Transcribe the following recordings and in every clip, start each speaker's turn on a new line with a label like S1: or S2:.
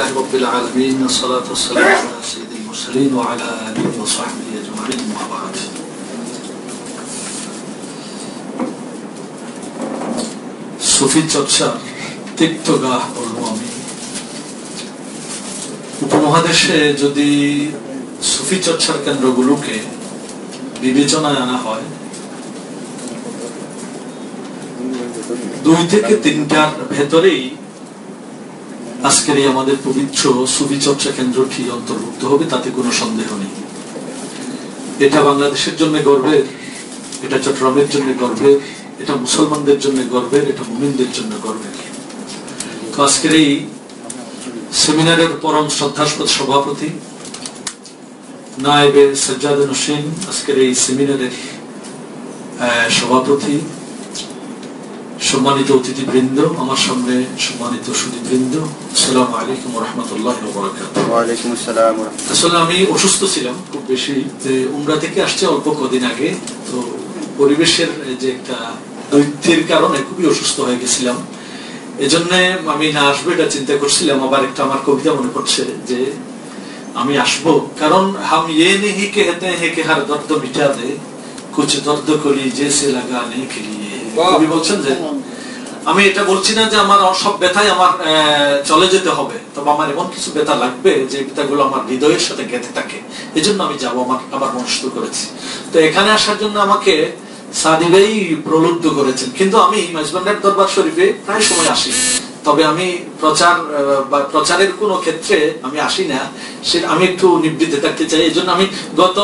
S1: لله رب العالمين والصلاة والسلام على سيد المرسلين وعلى آله وصحبه أجمعين أما بعد সুফি চর্চার তিক্তগাহ বলবো আমি উপমহাদেশে যদি সুফি চর্চার কেন্দ্রগুলোকে বিবেচনায় আনা হয় দুই থেকে তিনটার ভেতরেই আজকের এই আমাদের পবিত্র সুফি চর্চা কেন্দ্রটি অন্তর্ভুক্ত হবে, তাতে কোনো সন্দেহ নেই। এটা বাংলাদেশের জন্য গর্বের, এটা চট্টগ্রামের জন্য গর্বের, এটা মুসলমানদের জন্য গর্বের, এটা মুমিনদের জন্য গর্বের। আজকের এই সেমিনারের পরম শ্রদ্ধাস্পদ সভাপতি, নায়েবে সজ্জাদুল হোসেন, আজকের এই সেমিনারের সভাপতি সম্মানিত অতিথিবৃন্দ আমার সামনে সম্মানিত সুদীবৃন্দ সালাম আলাইকুম রহমতুল্লাহ আসলে আমি অসুস্থ ছিলাম খুব বেশি যে উমরা থেকে আসছে অল্প কদিন আগে তো পরিবেশের যে একটা দৈত্যের কারণে খুবই অসুস্থ হয়ে গেছিলাম। এজন্য আমি না আসব এটা চিন্তা করছিলাম আবার একটা আমার কবিতা মনে পড়ছে যে আমি আসব। কারণ হাম ইয়ে নেহি কে হেতে হে কে হার দর্দ মিটা দে কুছ দর্দ করি জেসে লাগা নেই কে লিয়ে কবি বলছেন যে আমি এটা বলছি না যে আমার সব ব্যথাই আমার চলে যেতে হবে। তবে আমার এমন কিছু ব্যথা লাগবে যে ব্যথাগুলো আমার হৃদয়ের সাথে গেঁথে থাকে। এই জন্য আমি যাব, আমার, আবার মনস্থ করেছি। তো এখানে আসার জন্য আমাকে সাদিবাই প্রলুব্ধ করেছেন। কিন্তু আমি মেজবান্ডার দরবার শরীফে প্রায় সময় আসি তবে আমি প্রচার বা প্রচারের কোনো ক্ষেত্রে আমি আসি না। সে, আমি একটু নিবৃত্তে থাকতে চাই। এই জন্য আমি গত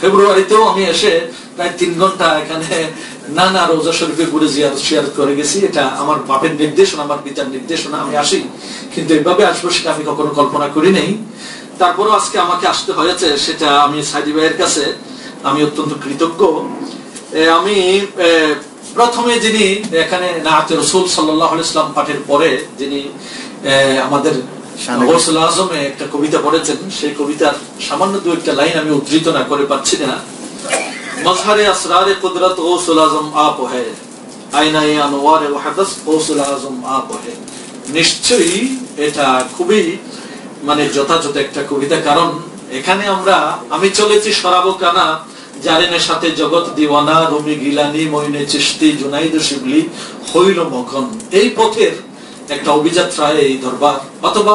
S1: ফেব্রুয়ারিতেও আমি এসে প্রায় তিন ঘণ্টা এখানে না না রোজা শরীফে ঘুরে জিয়ার শেয়ার করে গেছি। এটা আমার বাপের নির্দেশনা আমার পিতার নির্দেশনা আমি আসি। কিন্তু এভাবে আসব সেটা আমি কখনো কল্পনা করি নেই। তারপরও আজকে আমাকে আসতে হয়েছে সেটা আমি সাইদি ভাইয়ের কাছে। আমি অত্যন্ত কৃতজ্ঞ। আমি প্রথমে যিনি এখানে নাহাতে রসুল সাল্লাহ ইসলাম পাঠের পরে যিনি আমাদের গৌসুল আজমে একটা কবিতা পড়েছেন সেই কবিতার সামান্য দু একটা লাইন আমি উদ্ধৃত না করে পাচ্ছি না। মজহারে আসরারে কুদরত গৌসুল আজম আপ হে আইনাই আনোয়ারে ওয়াহাদাস গৌসুল আজম আপ হে নিশ্চয়ই এটা খুবই মানে যথাযথ একটা কবিতা কারণ এখানে আমরা আমি চলেছি সরাবো কানা, জারেনের সাথে জগৎ দিওয়ানা, রুমি গিলানি, মইনে চিস্তি জুনাইদ শিবলি, হইল মখন এই পথের একটা অভিযাত্রা এই দরবার। অথবা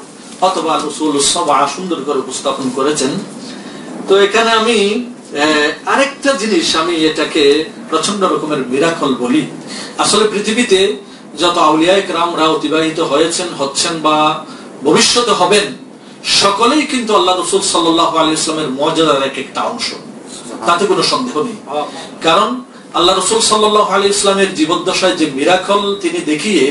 S1: অথবা উসুল সবা সুন্দর করে উপস্থাপন করেছেন। তো এখানে আমি আরেকটা জিনিস আমি এটাকে প্রচণ্ড রকমের মিরাকল বলি। আসলে পৃথিবীতে যত আউলিয়ায় রামরা অতিবাহিত হয়েছেন হচ্ছেন বা ভবিষ্যতে হবেন সকলেই কিন্তু আল্লাহ রসুল সাল্লাহ আলী ইসলামের মর্যাদার এক একটা অংশ। তাতে কোনো সন্দেহ নেই। কারণ আল্লাহ রসুল সাল্লাহ আলী ইসলামের জীবদ্দশায় যে মিরাকল তিনি দেখিয়ে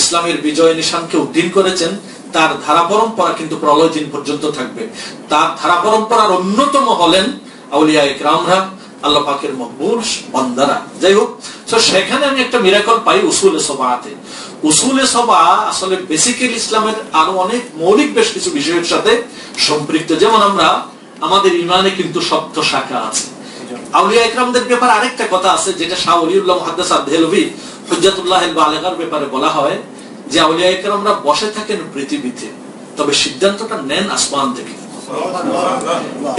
S1: ইসলামের বিজয় নিশানকে উদ্দিন করেছেন তার ধারা পরম্পরা কিন্তু প্রলয় দিন পর্যন্ত থাকবে। তার ধারা পরম্পরার অন্যতম হলেন আউলিয়া ইকরামরা, আল্লাহ পাকের মকবুল বন্দারা। যাই হোক তো সেখানে আমি একটা মিরাকল পাই উসুলে উসুলে আসলে বেসিক্যাল ইসলামের আরও অনেক মৌলিক বেশ কিছু বিষয়ের সাথে সম্পৃক্ত। যেমন আমরা, আমাদের ইমানে কিন্তু সপ্ত শাখা আছে। আউলিয়া ইকরামদের ব্যাপারে আরেকটা কথা আছে, যেটা শাহ অলিউল্লাহ মুহাদ্দিস আল-বালিগার ব্যাপারে বলা হয়। যে আউলিয়া ইকরামরা বসে থাকেন পৃথিবীতে, তবে সিদ্ধান্তটা নেন আসমান থেকে।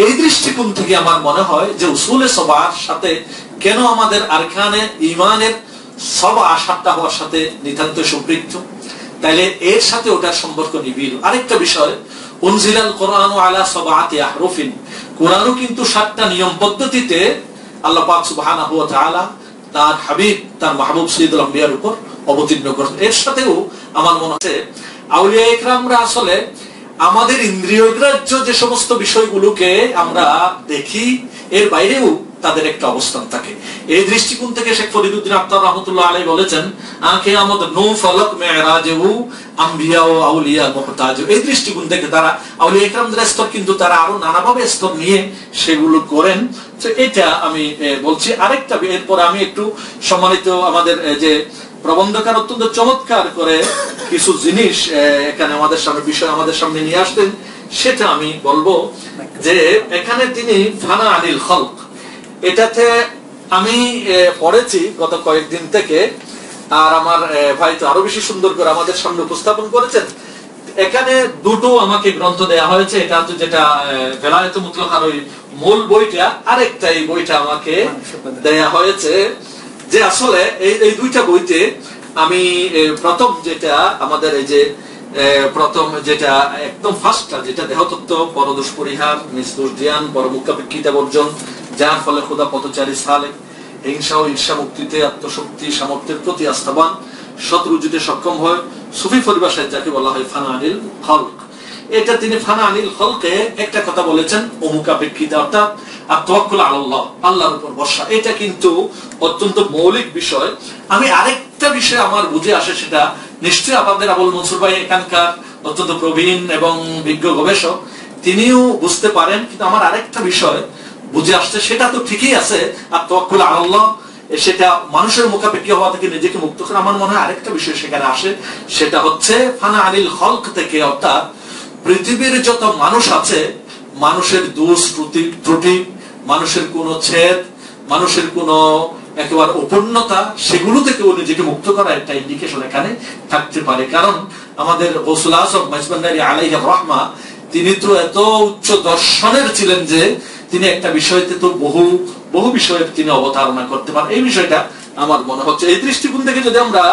S1: এই দৃষ্টিকোণ থেকে আমার মনে হয় যে উসুলে সবার সাথে কেন আমাদের আরখানে ইমানের সবা সাতটা হওয়ার সাথে নিতান্ত সম্পৃক্ত? তাইলে এর সাথে ওটার সম্পর্ক নিবিড়। আরেকটা বিষয়, উনজিলাল কোরআন আলা সবাতি আহরুফিন। কোরআনও কিন্তু সাতটা নিয়ম পদ্ধতিতে আল্লাহ পাক সুবহানাহু ওয়া তাআলা তার হাবিব, তার মাহবুব সৈয়দুল আম্বিয়ার উপর অবতীর্ণ করেছেন এর সাথেও আমার মনে হচ্ছে আউলিয়া ইকরামরা আসলে আমাদের ইন্দ্রিয় গ্রাহ্য যে সমস্ত বিষয়গুলোকে আমরা দেখি, এর বাইরেও তাদের একটা অবস্থান থাকে। এই দৃষ্টিকোণ থেকে শেখ ফরিদুদ্দিন আক্তার রহমতুল্লাহ আলাই বলেছেন আঁকে আমাদের নো ফলক মেয়েরাজেহু আম্বিয়া ও আউলিয়া এই দৃষ্টিকোণ থেকে তারা আউলিয়া ইকরামদের স্তর কিন্তু তারা আরও নানাভাবে স্তর নিয়ে সেগুলো করেন। তো এটা আমি বলছি। আরেকটা, এরপর আমি একটু সম্মানিত আমাদের যে প্রবন্ধকার অত্যন্ত চমৎকার করে কিছু জিনিস এখানে আমাদের সামনে, বিষয় আমাদের সামনে নিয়ে আসতেন। সেটা আমি বলব যে এখানে তিনি ফানা আনিল হলক এটাতে আমি পড়েছি গত কয়েকদিন থেকে আর আমার ভাই তো আরও বেশি সুন্দর করে আমাদের সামনে উপস্থাপন করেছেন। এখানে দুটো আমাকে গ্রন্থ দেয়া হয়েছে এটা হচ্ছে যেটা বেলায়ত মুতলকার ওই মূল বইটা আরেকটা এই বইটা আমাকে দেয়া হয়েছে যে আসলে এই এই দুইটা বইতে আমি প্রথম যেটা আমাদের এই যে প্রথম যেটা একদম ফার্স্টটা যেটা দেহতত্ত্ব পরদোষ পরিহার নিষ্দোষ জ্ঞান পরমুখাপেক্ষিতা বর্জন যার ফলে খোদা পথচারী সালে হিংসা ও ঈর্ষা মুক্তিতে আত্মশক্তি, সামর্থ্যের প্রতি আস্থাবান শত্রুজিতে সক্ষম হয়, সুফি পরিভাষায় যাকে বলা হয় ফানা আনিল হলক এটা তিনি ফানা আনিল হলকে একটা কথা বলেছেন অমুখাপেক্ষিতা অর্থাৎ আর তওয়াক্কুল আল্লাহ আল্লাহর উপর ভরসা। এটা কিন্তু অত্যন্ত মৌলিক বিষয়। আমি আরেকটা বিষয় আমার বুঝে আসে সেটা, নিশ্চয়ই আমাদের আবুল মনসুর ভাই এখানকার অত্যন্ত প্রবীণ এবং বিজ্ঞ গবেষক, তিনিও বুঝতে পারেন, কিন্তু আমার আরেকটা বিষয় বুঝে আসছে, সেটা তো ঠিকই আছে। আর তওয়াক্কুল আল্লাহ, সেটা মানুষের মুখাপেক্ষি হওয়া থেকে নিজেকে মুক্ত করে আমার মনে হয় আরেকটা বিষয় সেখানে আসে। সেটা হচ্ছে, ফানা আনিল হলক থেকে অর্থাৎ পৃথিবীর যত মানুষ আছে, মানুষের দোষ, ত্রুটি ত্রুটি, মানুষের কোন ছেদ, মানুষের কোন একেবারে অপূর্ণতা, সেগুলো থেকে ও নিজেকে মুক্ত করা একটা ইন্ডিকেশন এখানে থাকতে পারে। কারণ আমাদের গৌসুল আসম মাইজবান্ডারি আলাইহ রহমা, তিনি তো এত উচ্চ দর্শনের ছিলেন যে তিনি একটা বিষয়তে তো বহু বহু বিষয়ে তিনি অবতারণা করতে পারেন। এই বিষয়টা আমার মনে হচ্ছে। এই দৃষ্টিকোণ থেকে যদি আমরা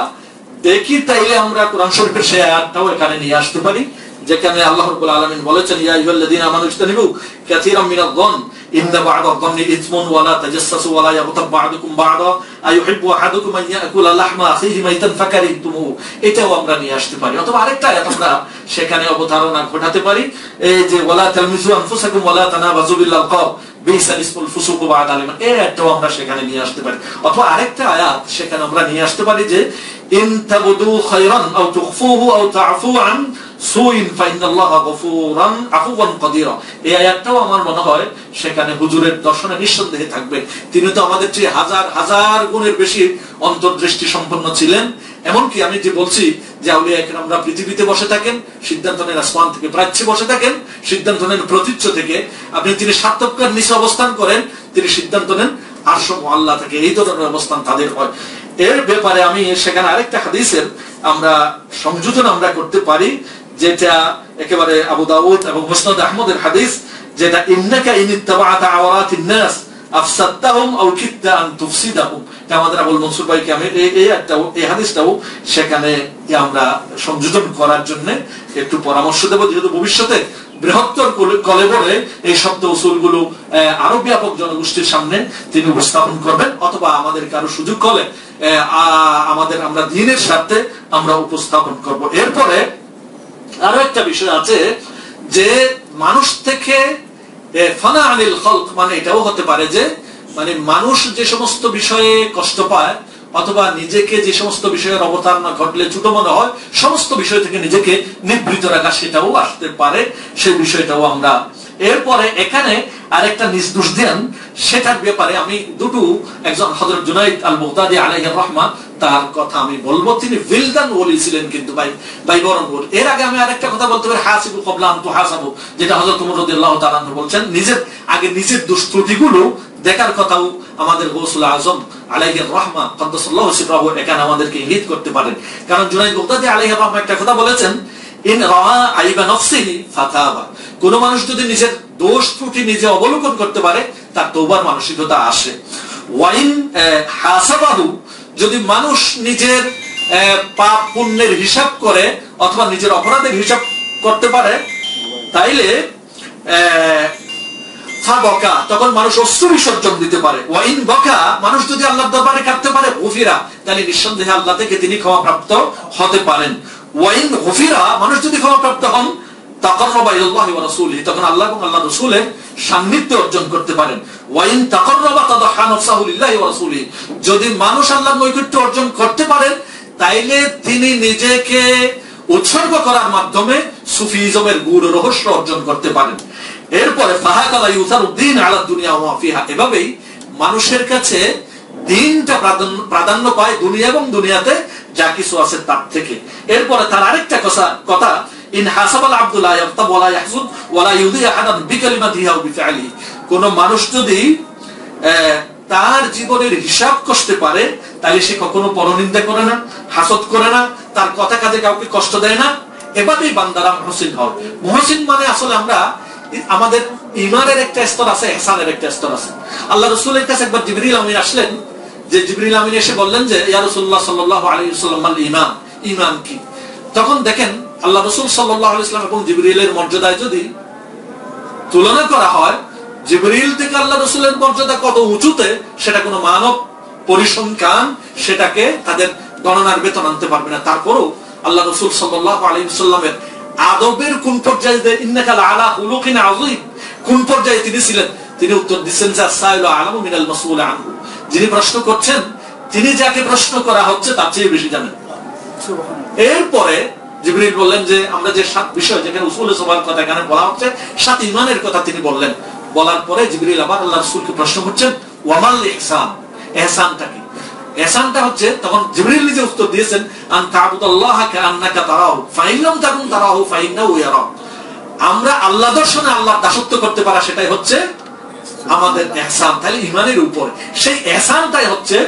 S1: দেখি, তাইলে আমরা কোরআন শরীফের সেই আয়াতটাও এখানে নিয়ে আসতে পারি, যেখানে আল্লাহ রাব্বুল আলামিন বলেছেন, ইয়া আইয়ুহাল্লাযীনা আমানু ইজতানিবু কাসীরাম মিনাল যন ইন্না বা'দা যন্নি ইসমুন ওয়া লা তাজাসসাসু ওয়া লা ইয়াগতাব বা'দুকুম বা'দা আইয়ুহিব্বু আহাদুকুম আন ইয়াকুলা লাহমা আখিহি মাইতান ফাকারিতুমু এটাও আমরা নিয়ে আসতে পারি অথবা আরেকটা আয়াত আমরা সেখানে অবতারণা ঘটাতে পারি। এই যে, ওয়ালা তালমিজু আনফুসাকুম ওয়া লা তানাবাযু বিল আলকাব বিসাল ইসমুল ফুসুক বা'দা আলিমান। এই আয়াতটাও আমরা সেখানে নিয়ে আসতে পারি। অথবা আরেকটা আয়াত সেখানে আমরা নিয়ে আসতে পারি যে, ইন তাবদু খায়রান আও তুখফুহু আও তা'ফু আন সুইন গফুরান এই আয়াতটাও আমার মনে হয় সেখানে হুজুরের দর্শনে নিঃসন্দেহে থাকবে। তিনি তো আমাদের চেয়ে হাজার হাজার গুণের বেশি অন্তর্দৃষ্টি সম্পন্ন ছিলেন। এমনকি আমি যে বলছি যে আউলিয়া আমরা পৃথিবীতে বসে থাকেন, সিদ্ধান্ত নেন আসমান থেকে প্রাচ্যে বসে থাকেন, সিদ্ধান্ত নেন প্রতীচ্য থেকে। আপনি তিনি সার্থকার নিচে অবস্থান করেন, তিনি সিদ্ধান্ত নেন আরশম আল্লাহ থেকে। এই ধরনের অবস্থান তাদের হয়। এর ব্যাপারে আমি সেখানে আরেকটা হাদিসের আমরা সংযোজন আমরা করতে পারি যেটা একেবারে আবু দাউদ এবং মুসনাদ আহমদের হাদিস, যেটা ইন্নাকা ইনিত্তাবাআতা আওরাতিন নাস আফসাদতাহুম আও কিত্তা আন তুফসিদাহুম। আমাদের আবুল মনসুর ভাইকে আমি এই একটা এই হাদিসটাও সেখানে আমরা সংযোজন করার জন্য একটু পরামর্শ দেব। যেহেতু ভবিষ্যতে বৃহত্তর কলেবরে এই শব্দ উসুলগুলো আরও ব্যাপক জনগোষ্ঠীর সামনে তিনি উপস্থাপন করবেন, অথবা আমাদের কারও সুযোগ হলে আমাদের আমরা দিনের স্বার্থে আমরা উপস্থাপন করব। এরপরে আরও একটা বিষয় আছে যে মানুষ থেকে ফানা আনিল হলক মানে এটাও হতে পারে যে মানে মানুষ যে সমস্ত বিষয়ে কষ্ট পায়, অথবা নিজেকে যে সমস্ত বিষয়ের অবতারণা ঘটলে ছোট মনে হয়, সমস্ত বিষয় থেকে নিজেকে নিবৃত রাখা সেটাও আসতে পারে সেই বিষয়টাও আমরা। এরপরে এখানে আরেকটা নিজ দেন সেটার ব্যাপারে আমি দুটো, একজন হজরত জুনাইদ আল মুহতাদি আলাইহ রহমান তার কথা আমি বলব। তিনি ভিলদান ওলি ছিলেন কিন্তু ভাই ভাই বরং বল এর আগে আমি আরেকটা কথা বলতে পারি, হাসিবু কবলা আন্তু হাসাবু, যেটা হজরত উমর রাদিয়াল্লাহু তাআলা বলছেন, নিজের, আগে নিজের দুষ্ত্রুটিগুলো দেখার কথাও আমাদের গৌসুল আজম আলাইহ রহমা কদ্দাসাল্লাহু সিরাহু এখানে আমাদেরকে ইঙ্গিত করতে পারেন। কারণ জুনাইদ মুহতাদি আলাইহ রহমান একটা কথা বলেছেন, ইন রা আইবা নফসিহি ফাতাবা। কোন মানুষ যদি নিজের দোষ ত্রুটি নিজে অবলোকন করতে পারে, তার তৌবার মানসিকতা আসে। ওয়াইন হাসাবাহু যদি মানুষ নিজের পাপ পুণ্যের হিসাব করে অথবা নিজের অপরাধের হিসাব করতে পারে, তাইলে বকা, তখন মানুষ অশ্রু বিসর্জন দিতে পারে। ওয়াইন বকা, মানুষ যদি আল্লাহ দরবারে কাঁদতে পারে গফিরা তাহলে নিঃসন্দেহে আল্লাহ থেকে তিনি ক্ষমাপ্রাপ্ত হতে পারেন। ওয়াইন গফিরা মানুষ যদি ক্ষমাপ্রাপ্ত হন যদি মানুষ আল্লাহর নৈকট্য অর্জন করতে পারেন তাইলে তিনি নিজেকে উৎসর্গ করার মাধ্যমে সুফিজমের গুড় রহস্য অর্জন করতে পারেন। এরপরে এভাবেই মানুষের কাছে দিনটা প্রাধান্য প্রাধান্য পায় দুনিয়া এবং দুনিয়াতে যা কিছু আছে তার থেকে। এরপরে তার আরেকটা কথা কথা ইন হাসাবাল আব্দুল্লাহ ইয়াফতাব ওয়ালা ইয়াহজুদ ওয়ালা ইউদি আহাদান বিকালিমাতিহি আও বিফআলিহি কোন মানুষ যদি তার জীবনের হিসাব কষতে পারে, তাহলে সে কখনো পরনিন্দা করে না, হাসদ করে না, তার কথা কাজে কাউকে কষ্ট দেয় না। এভাবেই বান্দারা মহসিন হয় মহসিন মানে আসলে আমরা আমাদের ইমানের একটা স্তর আছে, এহসানের একটা স্তর আছে। আল্লাহ রসুলের কাছে একবার জিবরিল আমিন আসলেন, যে জিবরিল আমিন এসে বললেন যে, ইয়া আলাইহি ওয়াসাল্লাম আল ইমান ইমান কি? তখন দেখেন আল্লাহ রসুল আলাইহি এবং জিবরিলের মর্যাদায় যদি তুলনা করা হয় জিবরিল থেকে আল্লাহ রসুলের মর্যাদা কত উঁচুতে সেটা কোনো মানব পরিসংখ্যান সেটাকে তাদের গণনার বেতন আনতে পারবে না। তারপরও আল্লাহ রসুল সাল্লাহ আলাইসাল্লামের আদবের কোন পর্যায়ে ইন্নাকাল আলা হুলুকিন আযীম কোন পর্যায়ে তিনি ছিলেন? তিনি উত্তর দিচ্ছেন যে আসাইলু আলামু মিনাল মাসউল আনহু। যিনি প্রশ্ন করছেন তিনি যাকে প্রশ্ন করা হচ্ছে তার চেয়ে বেশি জানেন। এরপরে জিবরিল বললেন যে, আমরা যে সাত বিষয় যেখানে উসুল সবার কথা এখানে বলা হচ্ছে, সাত ইমানের কথা তিনি বললেন। বলার পরে জিবরিল আবার আল্লাহ রাসূলকে প্রশ্ন করছেন, ওয়ামাল ইহসান? ইহসানটা কি? ইহসানটা হচ্ছে, তখন জিবরিল নিজে উত্তর দিয়েছেন, আন তা'বুদাল্লাহ কাআন্নাকা তারাহু, ফাইন লাম তাকুন তারাহু, ফাইন্নাহু ইয়ারাক আমরা আল্লাহ দর্শনে আল্লাহর দাসত্ব করতে পারা সেটাই হচ্ছে আমাদের এহসান তাহলে ইমানের উপরে। সেই এহসানটাই হচ্ছে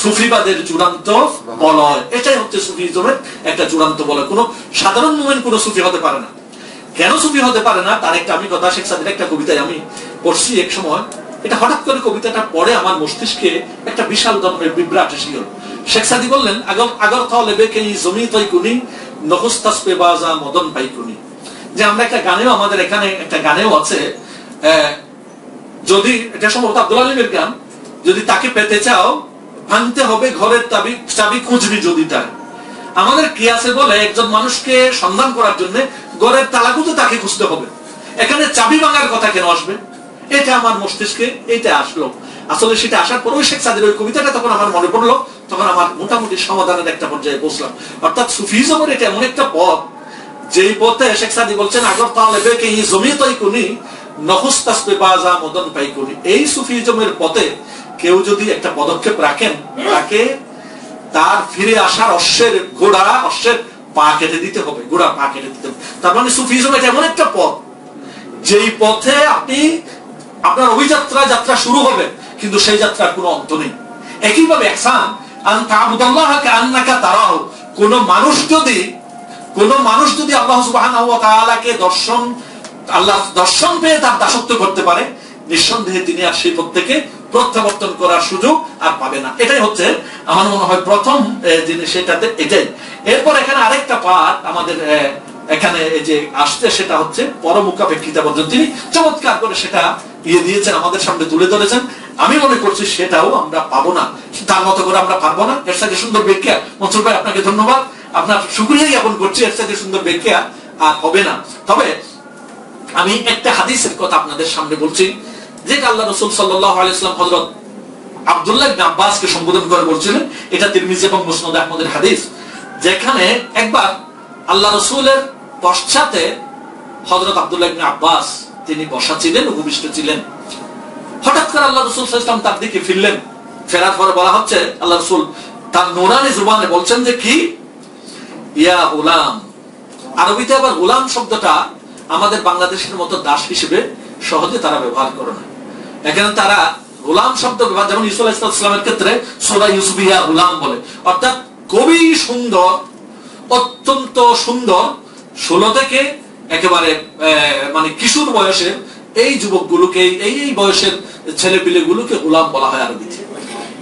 S1: সুফিবাদের চূড়ান্ত বলয়। এটাই হচ্ছে সুফিজমের একটা চূড়ান্ত বলয়। কোনো সাধারণ মুমেন্ট কোনো সুফি হতে পারে না। কেন সুফি হতে পারে না? তার একটা আমি কথা, শেখ সাদির একটা কবিতায় আমি পড়ছি এক সময়। এটা হঠাৎ করে কবিতাটা পড়ে আমার মস্তিষ্কে একটা বিশাল ধরনের বিভ্রাট এসে গেল। শেখ সাদি বললেন আগর আগর তাহলে বেকে জমি তৈ কুনি নখস্তাস পে বাজা মদন পাই কুনি। যে আমরা একটা গানেও, আমাদের এখানে একটা গানেও আছে যদি এটা সম্ভবত আব্দুল আলিমের গান। যদি তাকে পেতে চাও ভাঙতে হবে ঘরের চাবি চাবি খুঁজবি যদি তার। আমাদের কি আছে বলে, একজন মানুষকে সন্ধান করার জন্য ঘরের তালাকুতো তাকে খুঁজতে হবে। এখানে চাবি ভাঙার কথা কেন আসবে? এটা আমার মস্তিষ্কে এইটা আসলো। আসলে সেটা আসার পর শেখ সাদির ওই কবিতাটা তখন আমার মনে পড়ল, তখন আমার মোটামুটি সমাধানের একটা পর্যায়ে বসলাম অর্থাৎ সুফিজমের এটা এমন একটা পথ, যেই পথে শেখ সাদি বলছেন, আগর তাহলে বেকে ই জমি তৈ কুনি নখস্তাস পে বাজা মদন পাই কুনি এই সুফিজমের পথে কেউ যদি একটা পদক্ষেপ রাখেন, তাকে তার ফিরে আসার অশ্বের ঘোড়া, অশ্বের পা কেটে দিতে হবে, ঘোড়া পা কেটে দিতে হবে। তার মানে সুফিজম এটা এমন একটা পথ, যেই পথে আপনি আপনার অভিযাত্রা যাত্রা শুরু হবে, কিন্তু সেই যাত্রার কোনো অন্ত নেই। একইভাবে একসান আন তা'বুদাল্লাহ কাআন্নাকা তারাহু, কোন মানুষ যদি, কোন মানুষ যদি আল্লাহ সুবহানাহু ওয়া দর্শন, আল্লাহ দর্শন পেয়ে তার দাসত্ব করতে পারে, নিঃসন্দেহে তিনি আর সেই পথ থেকে প্রত্যাবর্তন করার সুযোগ আর পাবে না। এটাই হচ্ছে আমার মনে হয় প্রথম জিনিস সেটাতে এটাই এরপর এখানে আরেকটা পাঠ আমাদের এখানে যে আসছে, সেটা হচ্ছে পরমুখাপেক্ষিতা পর্যন্ত তিনি চমৎকার করে সেটা ইয়ে দিয়েছেন, আমাদের সামনে তুলে ধরেছেন। আমি মনে করছি সেটাও আমরা পাবো না। তার মতো করে আমরা পারব না। এর সাথে সুন্দর ব্যাখ্যা। মনসুর ভাই, আপনাকে ধন্যবাদ। আপনার শুক্রিয়া জ্ঞাপন করছি, এর সাথে সুন্দর ব্যাখ্যা আর হবে না। তবে আমি একটা হাদিসের কথা আপনাদের সামনে বলছি। যেটা আল্লাহ রসুল সাল্লাহ আলাইসলাম হজরত আব্দুল্লাহ ইবনে আব্বাসকে সম্বোধন করে বলছিলেন, এটা তিরমিজি এবং মুসনদ আহমদের হাদিস, যেখানে একবার আল্লাহ রসুলের পশ্চাতে হজরত আব্দুল্লাহ ইবনে আব্বাস, তিনি বসা ছিলেন, উপবিষ্ট ছিলেন। হঠাৎ করে আল্লাহ রসুল ইসলাম তার দিকে ফিরলেন। ফেরার পরে বলা হচ্ছে, আল্লাহ রসুল তার নোরানি জুবানে বলছেন যে কি? ইয়া গোলাম। আরবিতে আবার গোলাম শব্দটা আমাদের বাংলাদেশের মতো দাস হিসেবে সহজে তারা ব্যবহার করে না। এখানে তারা গোলাম শব্দ ব্যবহার, যেমন ইসুল ইসলামের ক্ষেত্রে সোরা ইউসুফিয়া গোলাম বলে। অর্থাৎ খুবই সুন্দর, অত্যন্ত সুন্দর, ষোলো থেকে একেবারে মানে কিশোর বয়সের এই যুবকগুলোকে, এই এই বয়সের ছেলে গুলোকে গোলাম বলা হয় আরবিতে।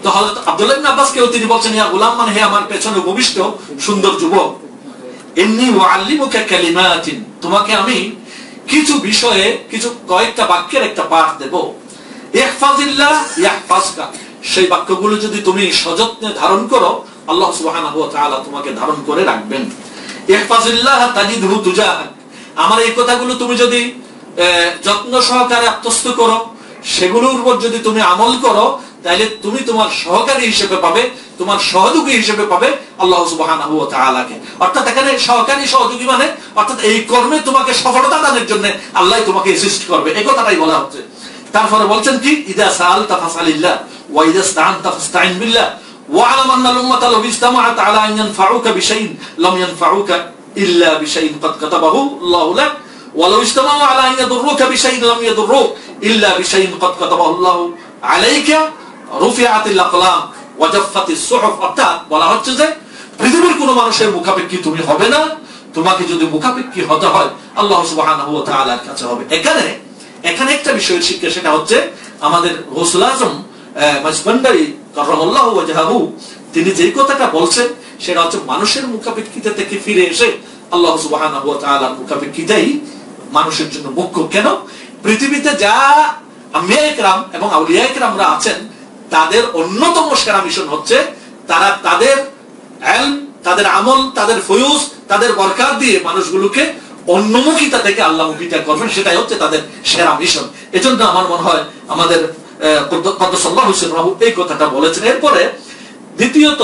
S1: তো হযরত আব্দুল্লাহ ইবনে আব্বাস কেউ তিনি বলছেন, ইয়া গোলাম মানে হে আমার পেছনে ভূমিষ্ঠ, সুন্দর যুবক। এমনি ওয়াল্লিমুকা কালিমাতিন, তোমাকে আমি কিছু বিষয়ে, কিছু কয়েকটা বাক্যের একটা পাঠ দেব। সেই বাক্যগুলো যদি তুমি সযত্নে ধারণ করো, আল্লাহ তাআলা তোমাকে ধারণ করে রাখবেন। আমার এই কথাগুলো তুমি যদি যত্ন সহকারে আত্মস্থ করো, সেগুলোর উপর যদি তুমি আমল করো তাহলে তুমি তোমার সহকারী হিসেবে পাবে, তোমার সহযোগী হিসেবে পাবে আল্লাহ সুবহানাহু অর্থাৎ এখানে সহকারী সহযোগী মানে অর্থাৎ এই কর্মে তোমাকে সফলতা দানের জন্য আল্লাহ তোমাকে অ্যাসিস্ট করবে। এই কথাটাই বলা হচ্ছে। তারপরে বলছেন কি ইদা সাআলতা ফাসআলিল্লাহ ওয়া ইদা ইসতাআনতা ফাসতাইন বিল্লাহ واعلم ان الامه لو اجتمعت على ان ينفعوك بشيء لم ينفعوك الا بشيء قد كتبه الله لك ولو اجتمعوا على ان يضروك بشيء لم يضروك الا بشيء قد كتبه الله عليك رفعت الاقلام وجفت الصحف অর্থাৎ বলা হচ্ছে যে পৃথিবীর কোন মানুষের মুখাপেক্ষী তুমি হবে না তোমাকে যদি মুখাপেক্ষী হতে হয় আল্লাহ সুবহানাহু ওয়া তাআলার কাছে হবে এখানে এখানে একটা বিষয়ের শিক্ষা সেটা হচ্ছে আমাদের গৌসুল আজম তিনি যেই কথাটা বলছেন, সেটা হচ্ছে মানুষের মুখাপেক্ষিতা থেকে ফিরে এসে আল্লাহ মুখাপেক্ষিতাই মানুষের জন্য মুখ্য। কেন? পৃথিবীতে যা আম্বিয়া একরাম এবং আউলিয়া একরামরা আছেন, তাদের অন্যতম সেরা মিশন হচ্ছে তারা তাদের তাদের আমল, তাদের ফয়ুজ, তাদের বরকার দিয়ে মানুষগুলোকে অন্যমুখিতা থেকে আল্লাহমুখিতা করবেন, সেটাই হচ্ছে তাদের সেরা মিশন এজন্য আমার মনে হয় আমাদের এই কথাটা বলেছেন। এরপরে দ্বিতীয়ত,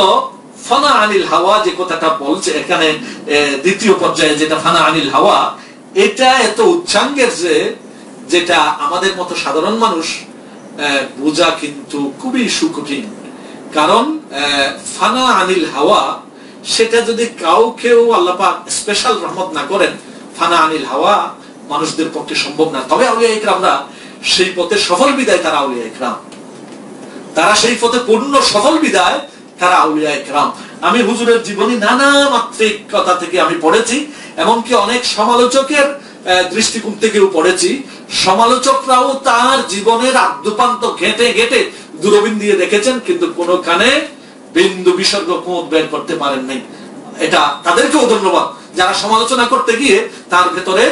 S1: ফানা আনিল হাওয়া যে কথাটা বলছে, এখানে দ্বিতীয় পর্যায়ে যেটা ফানা আনিল হাওয়া, এটা এত উচ্চাঙ্গের যে, যেটা আমাদের মতো সাধারণ মানুষ বোঝা কিন্তু খুবই সুকঠিন। কারণ ফানা আনিল হাওয়া, সেটা যদি কাউকেও আল্লাপা স্পেশাল রহমত না করেন ফানা আনিল হাওয়া, মানুষদের পক্ষে সম্ভব না। তবে আউলিয়া ইকরামরা সেই পথে সফল বিদায় তারা আউলিয়া ইকরাম। তারা সেই পথে পূর্ণ সফল বিদায় তারা আউলিয়া ইকরাম। আমি হুজুরের জীবনী নানা মাত্রিক কথা থেকে আমি পড়েছি, এমনকি অনেক সমালোচকের দৃষ্টিকোণ থেকেও পড়েছি। সমালোচকরাও তার জীবনের আদ্যপান্ত ঘেটে ঘেটে দূরবীন দিয়ে দেখেছেন কিন্তু কোনখানে বিন্দু বিসর্গ কোঁত বের করতে পারেন নাই এটা তাদেরকেও ধন্যবাদ। যারা সমালোচনা করতে গিয়ে তার ভেতরে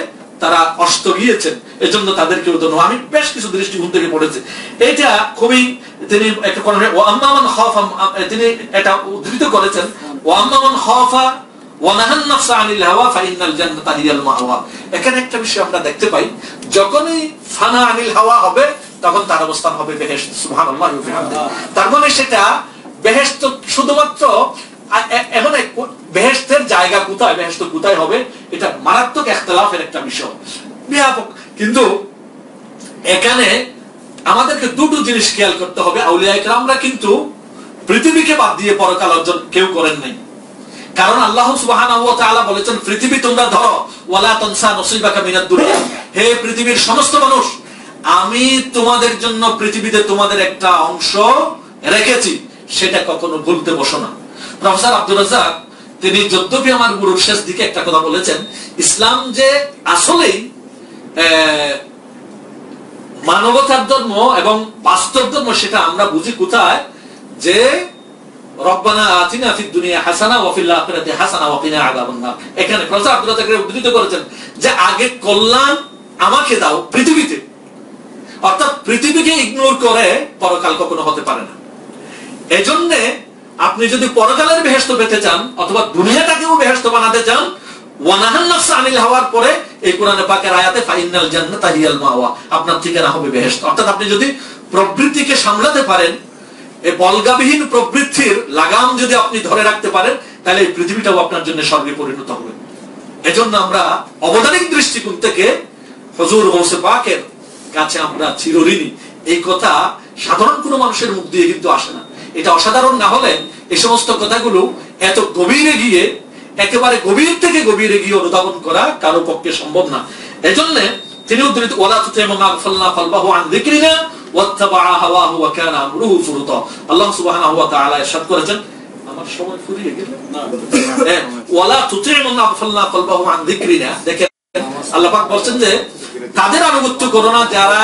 S1: তারা অস্ত গিয়েছেন। এজন্য তাদেরকেও ধন্যবাদ আমি বেশ কিছু দৃষ্টিকোণ থেকে পড়েছি। এটা খুবই তিনি একটা তিনি এটা উদ্ধৃত করেছেন ওয়ানাহান নাফসা আনিল হাওয়া ফাইনাল এখানে একটা বিষয় আমরা দেখতে পাই, যখনই ফানা আনিল হাওয়া হবে, তখন তার অবস্থান হবে বেহেশত। সুবহানাল্লাহ তার মানে সেটা বেহেশত শুধুমাত্র এখন বেহেশতের জায়গা কোথায়? বেহেশত কোথায় হবে? এটা মারাত্মক ইখতিলাফের একটা বিষয়। ব্যাপক। কিন্তু এখানে আমাদেরকে দুটো জিনিস খেয়াল করতে হবে। আউলিয়া ইকরামরা কিন্তু পৃথিবীকে বাদ দিয়ে পরকাল অর্জন কেউ করেন নাই। কারণ আল্লাহ সুবহানাহু ওয়া তাআলা বলেছেন, পৃথিবী তোমরা ধরো, ওয়ালা তানসা নসিবাকা মিনাদ দুনিয়া। হে পৃথিবীর সমস্ত মানুষ, আমি তোমাদের জন্য পৃথিবীতে তোমাদের একটা অংশ রেখেছি। সেটা কখনো ভুলতে বসো না। প্রফেসর আব্দুল রাজাক তিনি যদ্যপি আমার গুরুর শেষ দিকে একটা কথা বলেছেন, ইসলাম যে আসলেই মানবতার ধর্ম এবং বাস্তব ধর্ম সেটা আমরা বুঝি কোথায়? যে রব্বানা আতিনা দুনিয়া হাসানা ওয়া ফিল আখিরাতি হাসানা ওয়া কিনা আযাবান নার। এখানে প্রফেসর রাজাক উদ্ধৃত করেছেন যে আগে কল্যাণ আমাকে দাও পৃথিবীতে। অর্থাৎ পৃথিবীকে ইগনোর করে পরকাল কখনো হতে পারে না। এজন্য আপনি যদি পরকালের বেহেস্ত পেতে চান, অথবা দুনিয়াটাকেও বেহেস্ত বানাতে চান পরে এই কোরআনে পাকের আয়াতে ফাইনাল জান্নাত মাওয়া, আপনার হবে অর্থাৎ আপনি যদি প্রবৃত্তিকে সামলাতে পারেন, এই বলগাবিহীন প্রবৃত্তির লাগাম যদি আপনি ধরে রাখতে পারেন, তাহলে এই পৃথিবীটাও আপনার জন্য স্বর্গে পরিণত হবে। এজন্য আমরা অবদানিক দৃষ্টিকোণ থেকে হজুর গৌসে পাকের কাছে আমরা চিরঋণী। এই কথা সাধারণ কোনো মানুষের মুখ দিয়ে কিন্তু আসে না। এটা অসাধারণ না হলে এই সমস্ত কথাগুলো এত গভীরে গিয়ে একেবারে গভীর থেকে গভীরে গিয়ে অনুধাবন করা কারও পক্ষে সম্ভব না। এজন্য তিনি উদ্ধৃত ওয়ালা তুতিমা মাগফালনা ফালবাহু আন যিকরিনা ওয়াত্তাবা হাওয়াহু ওয়া কানা আমরুহু ফুরুতা। আল্লাহ সুবহানাহু ওয়া তাআলা ইরশাদ করেছেন। আমার সময় ফুরিয়ে গেল। ওয়ালা তুতিমা মাগফালনা ফালবাহু আন যিকরিনা। দেখেন আল্লাহ পাক বলছেন যে তাদের আনুগত্য করো না যারা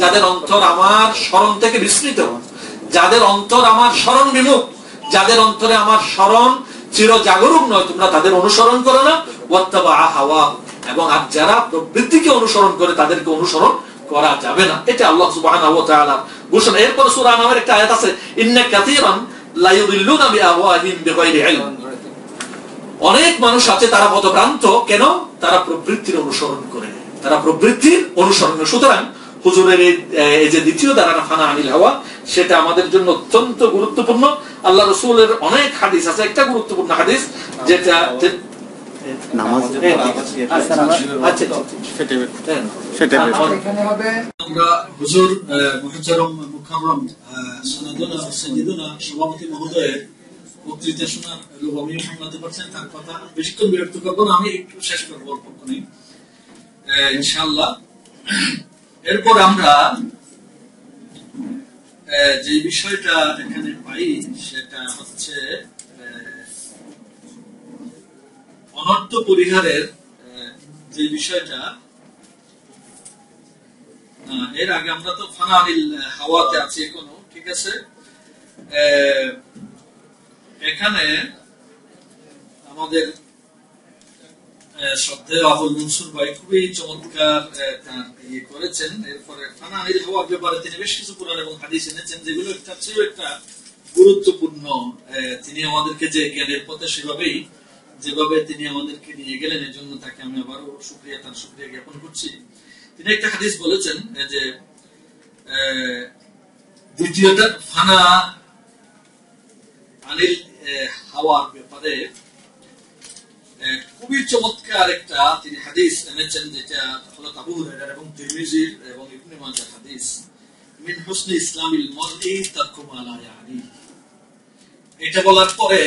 S1: যাদের অন্তর আমার স্মরণ থেকে বিস্মৃত। যাদের অন্তর আমার স্মরণ বিমুখ, যাদের অন্তরে আমার স্মরণ চির জাগরুক নয়, তোমরা তাদের অনুসরণ করো না। হাওয়া এবং আর যারা প্রবৃত্তিকে অনুসরণ করে, তাদেরকে অনুসরণ করা যাবে না। এটা আল্লাহ সুবহানাহু ওয়া তাআলা এরপর সূরা আনামের একটা আয়াত আছে, ইন্না কাসীরান লা ইউদিল্লুনা বিআহওয়াহিম বিগাইরি ইলম। অনেক মানুষ আছে, তারা পথভ্রান্ত কেন? তারা প্রবৃত্তির অনুসরণ করে। তারা প্রবৃত্তির অনুসরণ সুতরাং হুজুরের এই যে দ্বিতীয় দ্বারা ফানা আনিল হাওয়া সেটা আমাদের জন্য অত্যন্ত গুরুত্বপূর্ণ। আল্লাহ রসুলের অনেক হাদিস আছে একটা গুরুত্বপূর্ণ হাদিস যেটা যে-
S2: নামাজ।
S1: হ্যাঁ, সভাপতি মহোদয়ের বক্তৃতা শোনার লোক সামলাতে পারছেন তার কথা বেশিক্ষণ বিরক্ত করব না আমি একটু শেষ করব অল্প করে ইনশাআল্লাহ। এরপর আমরা যে বিষয়টা এখানে পাই, সেটা হচ্ছে অনর্থ পরিহারের যে বিষয়টা এর আগে আমরা তো ফানাবিল হাওয়াতে আছি এখনও, ঠিক আছে? এখানে আমাদের শ্রদ্ধেয় আবুল মনসুর ভাই খুবই চমৎকার ইয়ে করেছেন। এরপরে ফানাবিল হাওয়ার ব্যাপারে তিনি বেশ কিছু কোরআন এবং হাদিস এনেছেন, যেগুলো একটা ছিল একটা গুরুত্বপূর্ণ তিনি আমাদেরকে যে জ্ঞানের পথে সেভাবেই, যেভাবে তিনি আমাদেরকে নিয়ে গেলেন এর জন্য তাকে আমি আবারও শুক্রিয়া তার শুক্রিয়া জ্ঞাপন করছি। তিনি একটা হাদিস বলেছেন যে দ্বিতীয়টা ফানা আনিল হাওয়ার ব্যাপারে খুবই চমৎকার একটা তিনি হাদিস এনেছেন যেটা হলো আবু হুরায়রার এবং তিরমিজির এবং ইবনে মাজাহ হাদিস। মিন হুসনি ইসলামিল মারই তারকু মা লা ইয়ানি। এটা বলার পরে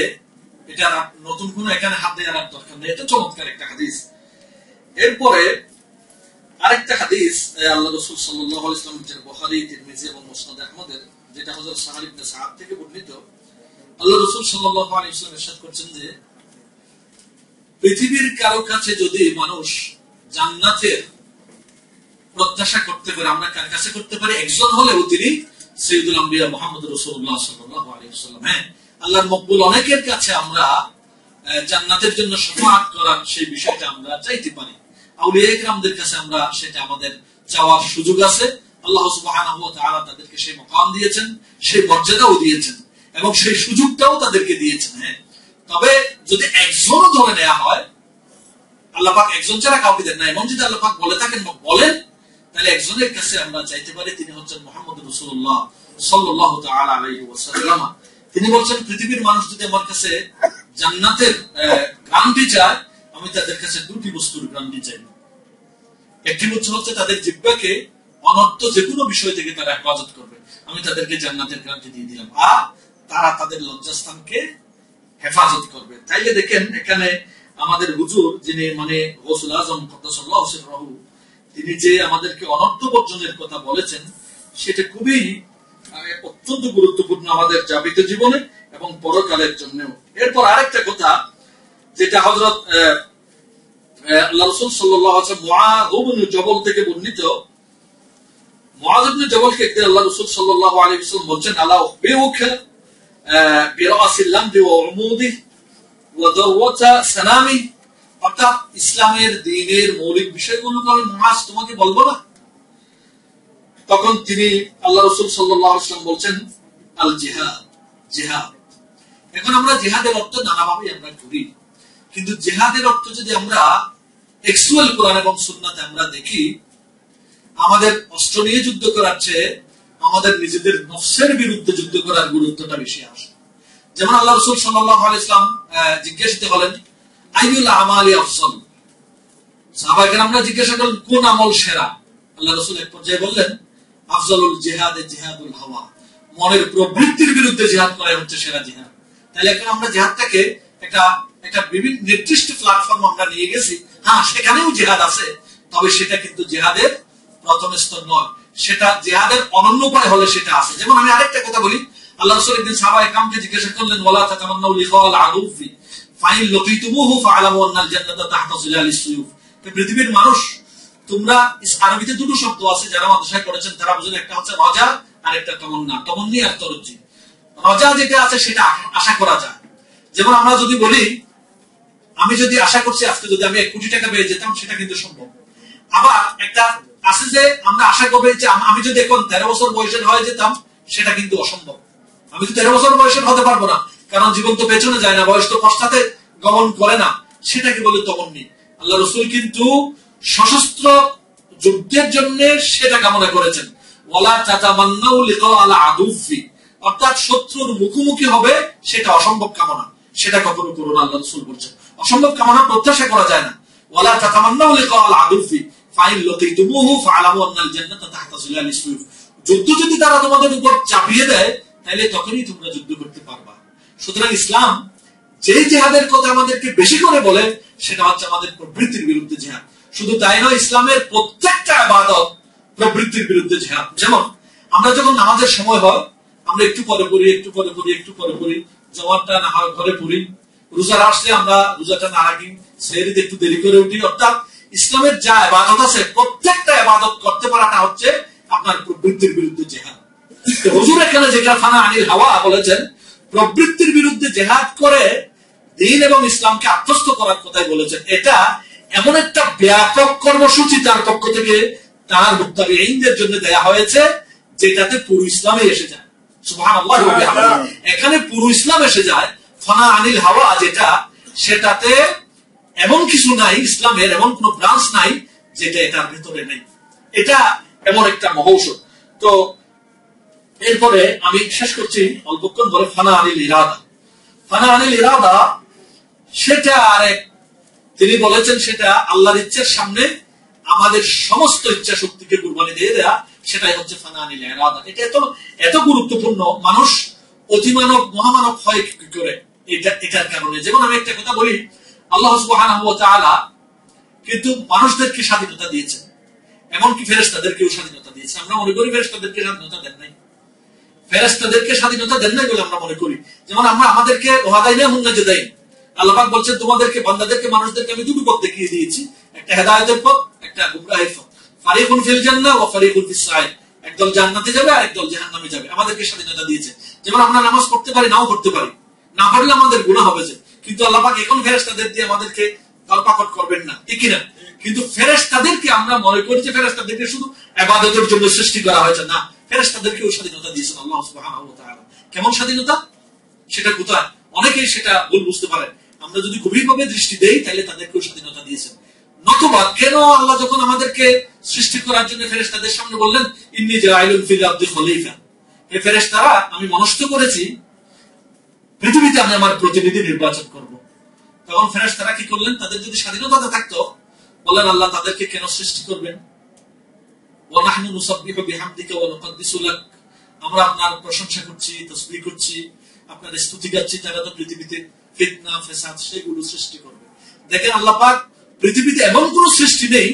S1: এটা নতুন কোন এখানে হাত দেওয়ার দরকার নেই। এটা চমৎকার একটা হাদিস। এরপরে আরেকটা হাদিস আল্লাহ রসুল সাল্লাল্লাহু আলাইহি ওয়াসাল্লাম যেটা বুখারী, তিরমিজি এবং মুসনাদ আহমদের, যেটা হযরত সাহাল ইবনে সাআদ থেকে বর্ণিত। আল্লাহ রসুল সাল্লাল্লাহু আলাইহি ওয়াসাল্লাম ইরশাদ করছেন যে পৃথিবীর কারও কাছে যদি মানুষ জান্নাতের প্রত্যাশা করতে পারে, আমরা কার কাছে করতে পারি? একজন হলেও তিনি সৈয়দুল আম্বিয়া মোহাম্মদ রসুল্লাহ সাল্লাল্লাহু আলাইহি ওয়াসাল্লাম। হ্যাঁ মকবুল অনেকের কাছে আমরা জান্নাতের জন্য করার সেই বিষয়টা আমরা চাইতে পারি। কাছে আমরা সেটা আমাদের চাওয়ার সুযোগ আছে। আল্লাহ তাদেরকে সেই মকাম দিয়েছেন, সেই মর্যাদাও দিয়েছেন এবং সেই সুযোগটাও তাদেরকে দিয়েছেন। হ্যাঁ তবে যদি একজনও ধরে নেওয়া হয়, আল্লাহ পাক একজন ছাড়া কাউকে দেন না। এমন যদি আল্লাহ পাক বলে থাকেন বলেন, তাহলে একজনের কাছে আমরা চাইতে পারি তিনি হচ্ছেন মোহাম্মদ রসুল্লাহ সাল্লাহ ওয়াসাল্লাম। তিনি বলছেন, পৃথিবীর মানুষ যদি আমার কাছে জান্নাতের গ্রান্টি চায়, আমি তাদের কাছে দুটি বস্তুর গ্রান্টি চাই। একটি হচ্ছে হচ্ছে তাদের জিব্বাকে অনর্থ যে কোনো বিষয় থেকে তারা হেফাজত করবে। আমি তাদেরকে জান্নাতের গ্রান্টি দিয়ে দিলাম। আর তারা তাদের লজ্জাস্থানকে হেফাজত করবে তাইলে দেখেন, এখানে আমাদের হুজুর যিনি মানে গৌসুল আজম রাহু তিনি যে আমাদেরকে অনর্থ বর্জনের কথা বলেছেন, সেটা খুবই অত্যন্ত গুরুত্বপূর্ণ আমাদের জাবিত জীবনে এবং পরকালের জন্যও। এরপর আরেকটা কথা, যেটা হজরত আল্লাহ রসুল সাল্লাহ জবল থেকে বর্ণিত। মুআদ ইবনে জবলকে আল্লাহ রসুল আলাইহি ওয়াসাল্লাম বলছেন, আলা উমুদি ওয়া দারওয়াতা সানামি অর্থাৎ ইসলামের দ্বীনের মৌলিক বিষয়গুলোকে আমি মুআজ তোমাকে বলব না। তখন তিনি আল্লাহ রসুল ওয়াসাল্লাম বলছেন আল জিহাদ। জিহাদ এখন আমরা জিহাদের অর্থ নানাভাবে আমরা করি কিন্তু জেহাদের অর্থ যদি আমরা এক্সুয়াল কোরআন এবং সুন্নাতে আমরা দেখি, আমাদের অস্ত্র নিয়ে যুদ্ধ করার চেয়ে আমাদের নিজেদের নফসের বিরুদ্ধে যুদ্ধ করার গুরুত্বটা বেশি আসে। যেমন আল্লাহ রসুল সাল্লাহ ইসলাম জিজ্ঞাসিত আইউল আমালি আফসল? আমরা জিজ্ঞাসা করলেন, কোন আমল সেরা? আল্লাহ রসুল এক পর্যায়ে বললেন, আফজলুল জেহাদে জেহাদুল হাওয়া। মনের প্রবৃত্তির বিরুদ্ধে জেহাদ করাই হচ্ছে সেরা জেহাদ। তাহলে এখন আমরা জেহাদটাকে একটা একটা বিভিন্ন নির্দিষ্ট প্ল্যাটফর্ম আমরা নিয়ে গেছি। হ্যাঁ সেখানেও জেহাদ আছে, তবে সেটা কিন্তু জেহাদের প্রথম স্তর নয়। সেটা জেহাদের অনন্য উপায় হলে সেটা আছে। যেমন আমি আরেকটা কথা বলি, আল্লাহ একদিন জিজ্ঞাসা করলেন তাতামান্নাউ লিকাল ফাইন ফাআলামু আন্নাল জান্নাতা তাহতা সুয়ুফ। পৃথিবীর মানুষ, তোমরা আরবিতে দুটো শব্দ আছে যারা মাদ্রাসায় করেছেন তারা বুঝেন একটা হচ্ছে রজা আর একটা তমন্না। তমন্নি আর তরজ্জি। রজা যেটা আছে সেটা আশা করা যায়। যেমন আমরা যদি বলি, আমি যদি আশা করছি আজকে যদি আমি এক কোটি টাকা পেয়ে যেতাম, সেটা কিন্তু সম্ভব। আবার একটা আছে যে আমরা আশা করবে যে আমি যদি এখন তেরো বছর বয়সের হয়ে যেতাম, সেটা কিন্তু অসম্ভব। আমি তো তেরো বছর বয়সের হতে পারব না, কারণ জীবন তো পেছনে যায় না, বয়স তো পশ্চাতে গমন করে না, সেটাকে বলে তমন্নি আল্লাহ রসুল কিন্তু সশস্ত্র যুদ্ধের জন্য সেটা কামনা করেছেন। ওয়ালা তাতামান্নাউ লিকা আলা আদুফি অর্থাৎ শত্রুর মুখোমুখি হবে, সেটা অসম্ভব কামনা। সেটা কখনো করুন আল্লাহ রসুল বলছেন। অসম্ভব কামনা প্রত্যাশা করা যায় না। ওয়ালা তাতামান্নাউ লিকা আলা আদুফি যুদ্ধ যদি তারা তোমাদের উপর চাপিয়ে দেয়, তাহলে তখনই তোমরা যুদ্ধ করতে পারবা। সুতরাং ইসলাম যে জেহাদের কথা আমাদেরকে বেশি করে সেটা হচ্ছে আমাদের প্রবৃত্তির বিরুদ্ধে জেহাদ। শুধু তাই নয়, ইসলামের প্রত্যেকটা আবাদত প্রবৃত্তির বিরুদ্ধে জেহাদ। যেমন, আমরা যখন নামাজের সময় হয়, আমরা একটু পরে পড়ি, একটু পরে পড়ি, একটু পরে পড়ি জমাটা না ঘরে পড়ি। রোজার আসলে আমরা রোজাটা না রাখি, সেহরিতে একটু দেরি করে উঠি। অর্থাৎ ইসলামের যা আবাদত আছে, প্রত্যেকটা আবাদত করতে পারাটা হচ্ছে আপনার প্রবৃত্তির বিরুদ্ধে জেহাদ। হুজুর এখানে যেটা ফানা আনিল হাওয়া বলেছেন, প্রবৃত্তির বিরুদ্ধে জেহাদ করে দিন এবং ইসলামকে আত্মস্থ করার কথাই বলেছেন। এটা এমন একটা ব্যাপক কর্মসূচি তার পক্ষ থেকে তার মুক্তাবিহীনদের জন্য দেয়া হয়েছে, যেটাতে পুরো ইসলামে এসে যায়। এখানে পুরো ইসলাম এসে যায় ফানা আনিল হাওয়া যেটা, সেটাতে এমন কিছু নাই, ইসলামের এমন কোন ব্রাঞ্চ নাই, যেটা এটার ভেতরে নেই। এটা এমন একটা মহৌষধ। তো, এরপরে আমি শেষ করছি, অল্পক্ষণ পরে ফানা আনিল ইরাদা। ফানা আনিল ইরাদা, সেটা আরেক তিনি বলেছেন সেটা আল্লাহর ইচ্ছার সামনে আমাদের সমস্ত ইচ্ছা শক্তিকে কুরবানি দিয়ে দেয়া, সেটাই হচ্ছে ফানা আনিল ইরাদা। এটা এত এত গুরুত্বপূর্ণ মানুষ, অতিমানব, মহামানব হয় কি করে? এটা, এটার কারণে। যেমন আমি একটা কথা বলি আল্লাহ কিন্তু মানুষদেরকে স্বাধীনতা দিয়েছেন। এমনকি স্বাধীনতা দিয়েছেন আমরা মনে করি স্বাধীনতা দেন নাই। স্বাধীনতা দেন নাই বলে আমরা মনে করি। যেমন আমরা আমাদেরকে ওহাদাই না দেয় আল্লাহাক তোমাদেরকে, বান্দাদেরকে, মানুষদেরকে আমি দুটো পথ দেখিয়ে দিয়েছি। একটা হেদায়তের পথ, একটা গুমরাহের পথ। ফারিকুন ফিল জান্নাহ ওয়া ফারিকুন ফিস একদল জান্নাতে যাবে আর একদল জাহান্নামে যাবে। আমাদেরকে স্বাধীনতা দিয়েছে। যেমন আমরা নামাজ পড়তে পারি, নাও পড়তে পারি। না পড়লে আমাদের গুনাহ হবে যে। কিন্তু আল্লাহ পাক এখন ফেরেশতাদের দিয়ে আমাদেরকে তলপাকট করবেন না, ঠিক না কিন্তু ফেরেশতাদেরকে আমরা মনে করি যে ফেরেশতাদেরকে শুধু ইবাদতের জন্য সৃষ্টি করা হয়েছে, না। ফেরেশতাদেরকেও স্বাধীনতা দিয়েছেন আল্লাহ কেমন স্বাধীনতা? সেটা কোথায়? অনেকেই সেটা ভুল বুঝতে পারে। আমরা যদি গভীরভাবে দৃষ্টি দেই, তাহলে তাদেরকেও স্বাধীনতা দিয়েছেন। নতুবা কেন আল্লাহ যখন আমাদেরকে সৃষ্টি করার জন্য ফেরেশতাদের সামনে বললেন, ইন্নি জাইলুল ফিল আব্দি খলিফা হে ফেরেশতারা, আমি মনস্থ করেছি পৃথিবীতে আমি আমার প্রতিনিধি নির্বাচন করব। তখন ফেরেশতারা কি করলেন? তাদের যদি স্বাধীনতা থাকতো, বললেন, আল্লাহ তাদেরকে কেন সৃষ্টি করবেন? আমরা আপনার প্রশংসা করছি করছি, আপনার স্তুতি গাচ্ছি তারা তো পৃথিবীতে ফিতনা সেগুলো সৃষ্টি করবে। দেখেন পৃথিবীতে এমন কোন সৃষ্টি নেই,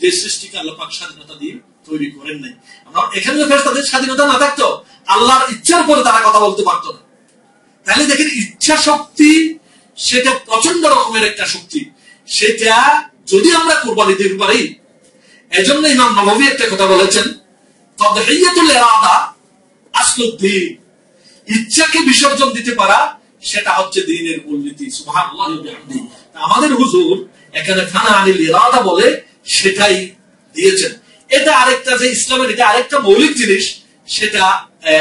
S1: যে সৃষ্টিকে আল্লাহ পাক স্বাধীনতা দিয়ে তৈরি করেন নাই। আমরা এখানে ফেরেশতাদের স্বাধীনতা না থাকতো, আল্লাহর ইচ্ছার পরে তারা কথা বলতে পারতো না। তাহলে দেখেন ইচ্ছা শক্তি, সেটা প্রচণ্ড রকমের একটা শক্তি। সেটা যদি আমরা কোরবানি দিতে পারি, এজন্য ইমাম নবমী একটা কথা বলেছেন ইচ্ছাকে বিসর্জন দিতে পারা, সেটা হচ্ছে দিনের মূলনীতি। আমাদের হুজুর এখানে ফানা আনিল ইরাদা বলে সেটাই দিয়েছেন। এটা আরেকটা যে ইসলামের, এটা আরেকটা মৌলিক জিনিস, সেটা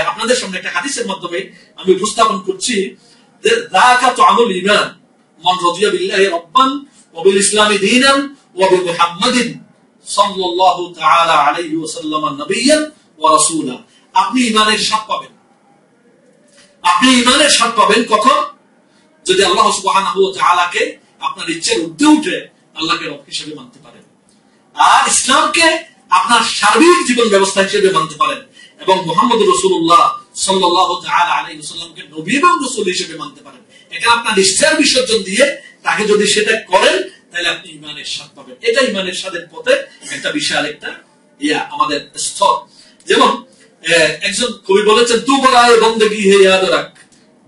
S1: আপনাদের সামনে একটা হাদিসের মাধ্যমে আমি উপস্থাপন করছি যে, যাকা তুআমুল ঈমান, মান রাদিয়া বিল্লাহি ওয়া বিল ইসলামি দীনান ওয়া বি মুহাম্মাদিন সাল্লাল্লাহু তাআলা আলাইহি নবিয়্যান ওয়া রাসূলা। আপনি ঈমানের স্বাদ পাবেন। আপনি ঈমানের স্বাদ পাবেন কখন? যদি আল্লাহ সুবহানাহু ওয়া তাআলাকে আপনার ইচ্ছার ঊর্ধ্বে উঠে আল্লাহকে রব হিসেবে মানতে পারেন। আর ইসলামকে আপনার সার্বিক জীবন ব্যবস্থা হিসেবে মানতে পারেন। এবং মোহাম্মদ রসুল্লাহ নবী এবং রসুল হিসেবে মানতে পারেন। আপনার বিসর্জন দিয়ে তাকে যদি সেটা করেন, তাহলে আপনি ইমানের স্বাদ পাবেন। এটা ইমানের স্বাদের পথে একটা বিশাল একটা ইয়া আমাদের যেমন একজন কবি বলেছেন তু বলায় বন্দগি হে ইয়াদ রাখ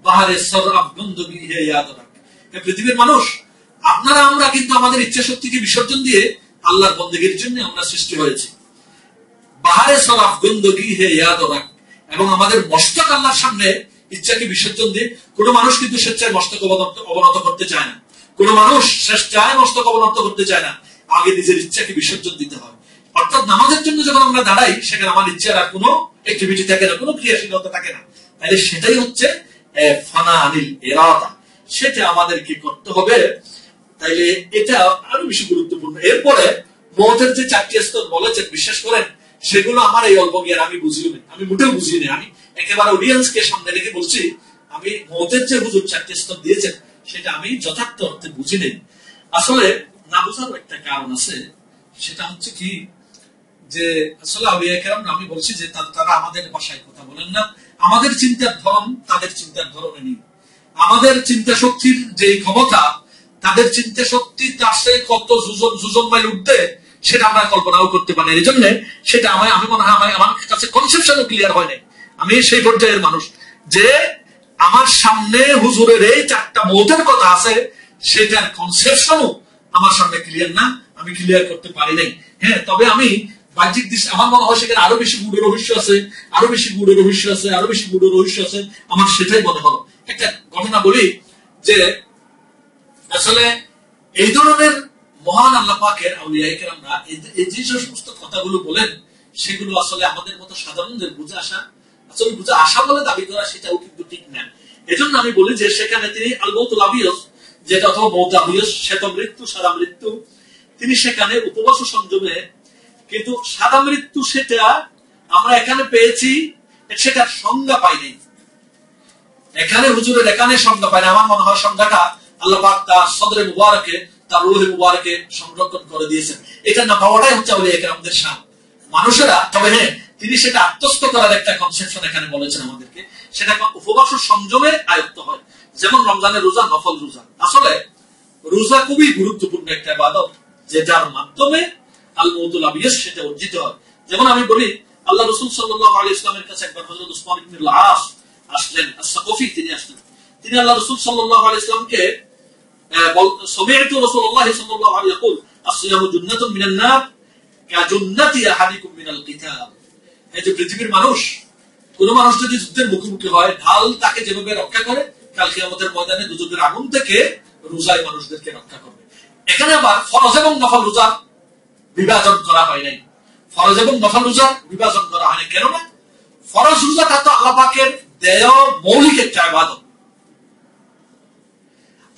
S1: বাহারে সরাব গন্দগি হে ইয়াদ রাখ পৃথিবীর মানুষ, আপনারা, আমরা কিন্তু আমাদের ইচ্ছা শক্তিকে বিসর্জন দিয়ে আল্লাহর বন্দগির জন্য আমরা সৃষ্টি হয়েছি। বাহারে সরাফ গন্দগি হে ইয়াদ এবং আমাদের মস্তক আল্লাহর সামনে ইচ্ছাকে বিসর্জন দিয়ে, কোন মানুষ কিন্তু স্বেচ্ছায় মস্তক অবনত করতে চায় না। কোন মানুষ স্বেচ্ছায় মস্তক অবনত করতে চায় না। আগে নিজের ইচ্ছাকে বিসর্জন দিতে হয় অর্থাৎ নামাজের জন্য যখন আমরা দাঁড়াই, সেখানে আমার ইচ্ছার আর কোনো অ্যাক্টিভিটি থাকে না, কোনো ক্রিয়াশীলতা থাকে না। তাহলে সেটাই হচ্ছে ফানা আনিল এরাদা সেটা আমাদেরকে করতে হবে। তাইলে এটা আরও বেশি গুরুত্বপূর্ণ। এরপরে মতের যে চারটি স্তর বলেছেন, বিশ্বাস করেন সেগুলো আমার এই অল্প জ্ঞান, আমি বুঝিও নি আমি মোটেও বুঝিয়ে নি আমি একেবারে অডিয়েন্সকে সামনে রেখে বলছি, আমি মতের যে হুজুর চারটি স্তর দিয়েছেন, সেটা আমি যথার্থ অর্থে বুঝি নেই। আসলে না বোঝারও একটা কারণ আছে, সেটা হচ্ছে কি, যে আসলে আমি বলছি যে তারা আমাদের ভাষায় কথা বলেন না। আমাদের চিন্তার ধরন তাদের চিন্তার ধরনে নেই। আমাদের চিন্তা শক্তির যে ক্ষমতা, তাদের চিন্তা শক্তি তার সে কত সুজন সুজন মাইল উঠতে সেটা আমরা কল্পনাও করতে পারি এই জন্য সেটা আমার আমি মনে হয় আমার কাছে কনসেপশনও ক্লিয়ার হয় নাই। আমি সেই পর্যায়ের মানুষ যে আমার সামনে হুজুরের এই চারটা মৌতের কথা আছে, সেটার কনসেপশনও আমার সামনে ক্লিয়ার না, আমি ক্লিয়ার করতে পারি নাই। হ্যাঁ তবে আমি বাহ্যিক দৃষ্টি আমার মনে হয় সেখানে আরও বেশি গুড়ের রহস্য আছে, আরও বেশি গুড়ের রহস্য আছে, আরও বেশি গুড়ের রহস্য আছে। আমার সেটাই মনে হলো। একটা ঘটনা বলি যে আসলে এই ধরনের মহান আল্লাহ পাকের আমরা এই যে সমস্ত কথাগুলো বলেন, সেগুলো আসলে আমাদের মতো সাধারণদের বুঝে আসা আসলে বুঝে আসা বলে দাবি করা সেটাও কিন্তু ঠিক না। এজন্য আমি বলি যে সেখানে তিনি আলবৌতুল আবিয়স, যেটা অথবা বৌদ্ধ আবিয়স, শ্বেত মৃত্যু, সাদা মৃত্যু, তিনি সেখানে উপবাস সংযমে, কিন্তু সাদা মৃত্যু সেটা আমরা এখানে পেয়েছি, সেটার সংজ্ঞা পাইনি এখানে হুজুরের এখানে সংজ্ঞা পাইনি আমার মনে হয় সংজ্ঞাটা আল্লাহ তার সদরে মুবারকে তার রুহে মুবারকে সংরক্ষণ করে দিয়েছেন। এটা না পাওয়াটাই হচ্ছে আউলিয়া কেরামদের শান। মানুষেরা তবে হ্যাঁ তিনি সেটা আত্মস্থ করার একটা কনসেপশন এখানে বলেছেন আমাদেরকে। সেটা উপবাস সংযমে আয়ত্ত হয়। যেমন রমজানের রোজা, নফল রোজা। আসলে রোজা খুবই গুরুত্বপূর্ণ একটা বাদক যেটার মাধ্যমে আল মৌতুল আবিয়াস সেটা অর্জিত হয়। যেমন আমি বলি, আল্লাহ রসুল সাল্লাহ আলী ইসলামের কাছে একবার হজরত উসমান ইবনুল আস আসলেন সাকফি তিনি আসলেন। তিনি আল্লাহ রসুল সাল্লাহ আলী ইসলামকে سمعت رسول الله صلى الله عليه يقول الصيام جنة من النار كجنة أحدكم من القتال এই যে পৃথিবীর মানুষ কোন মানুষ যদি যুদ্ধের মুখোমুখি হয় ঢাল তাকে যেভাবে রক্ষা করে কাল কিয়ামতের ময়দানে দুজনের আগুন থেকে রোজাই মানুষদেরকে রক্ষা করবে এখানে আবার ফরজ এবং নফল রোজা বিভাজন করা হয় নাই ফরজ এবং নফল রোজা বিভাজন করা হয়নি কেননা ফরজ রোজাটা তো আল্লাহ পাকের দেয় মৌলিক একটা আবাদত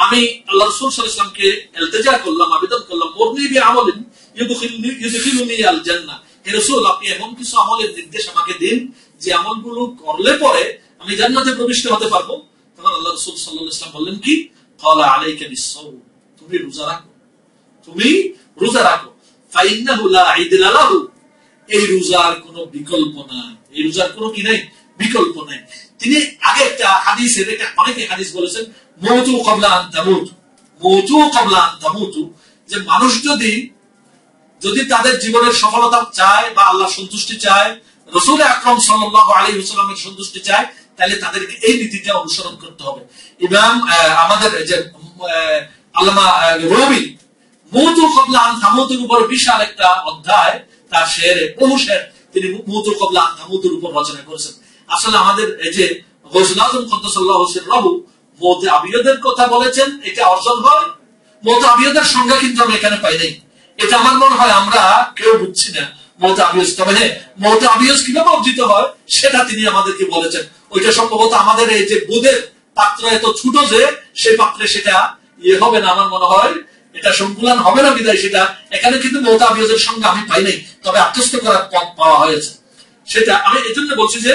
S1: আমি আল্লাহ রসুল সাল্লামকে এলতেজা করলাম, আবেদন করলাম আপনি এমন কিছু আমলের নির্দেশ আমাকে দিন, যে আমলগুলো করলে পরে আমি জান্নাতে প্রবিষ্ট হতে পারব। তখন আল্লাহ বললেন, কি? তুমি রোজা রাখো। তুমি রোজা রাখো। এই রোজার কোনো বিকল্প নাই। এই রোজার কোনো কি নাই? বিকল্প নাই। তিনি আগে একটা হাদিসের এটা অনেকে হাদিস বলেছেন, মৌতু কবলা আন তামুত। মৌতু কবলা আন তামুতু, যে মানুষ যদি যদি তাদের জীবনের সফলতা চায় বা আল্লাহ সন্তুষ্টি চায় রসুল আকরম সাল্লাহ আলী হুসালামের সন্তুষ্টি চায়, তাহলে তাদেরকে এই নীতিটা অনুসরণ করতে হবে। ইমাম আমাদের যে আল্লামা রবি, মৌতু কবলা আন তামুতের উপর বিশাল একটা অধ্যায়, তার শেরে, বহু শের তিনি মৌতু কবলা আন তামুতের উপর রচনা করেছেন। আসলে আমাদের এই যে আবিয়দের কথা বলেছেন, এটা অর্জন হয়। আবিয়দের সংজ্ঞা কিন্তু আমি এখানে পাই নাই। এটা আমার মনে হয় আমরা কেউ বুঝছি না আবিয়স। তবে হ্যাঁ আবিয়স কীভাবে অর্জিত হয়, সেটা তিনি আমাদেরকে বলেছেন। ওইটা সম্ভবত আমাদের এই যে বোধের পাত্র এত ছোট যে, সেই পাত্রে সেটা ইয়ে হবে না আমার মনে হয়। এটা সংকুলন হবে না বিদায় সেটা। এখানে কিন্তু মৌতা আবিয়জের সঙ্গে আমি পাই নাই, তবে আত্মস্থ করার পথ পাওয়া হয়েছে। সেটা আমি এই জন্য বলছি যে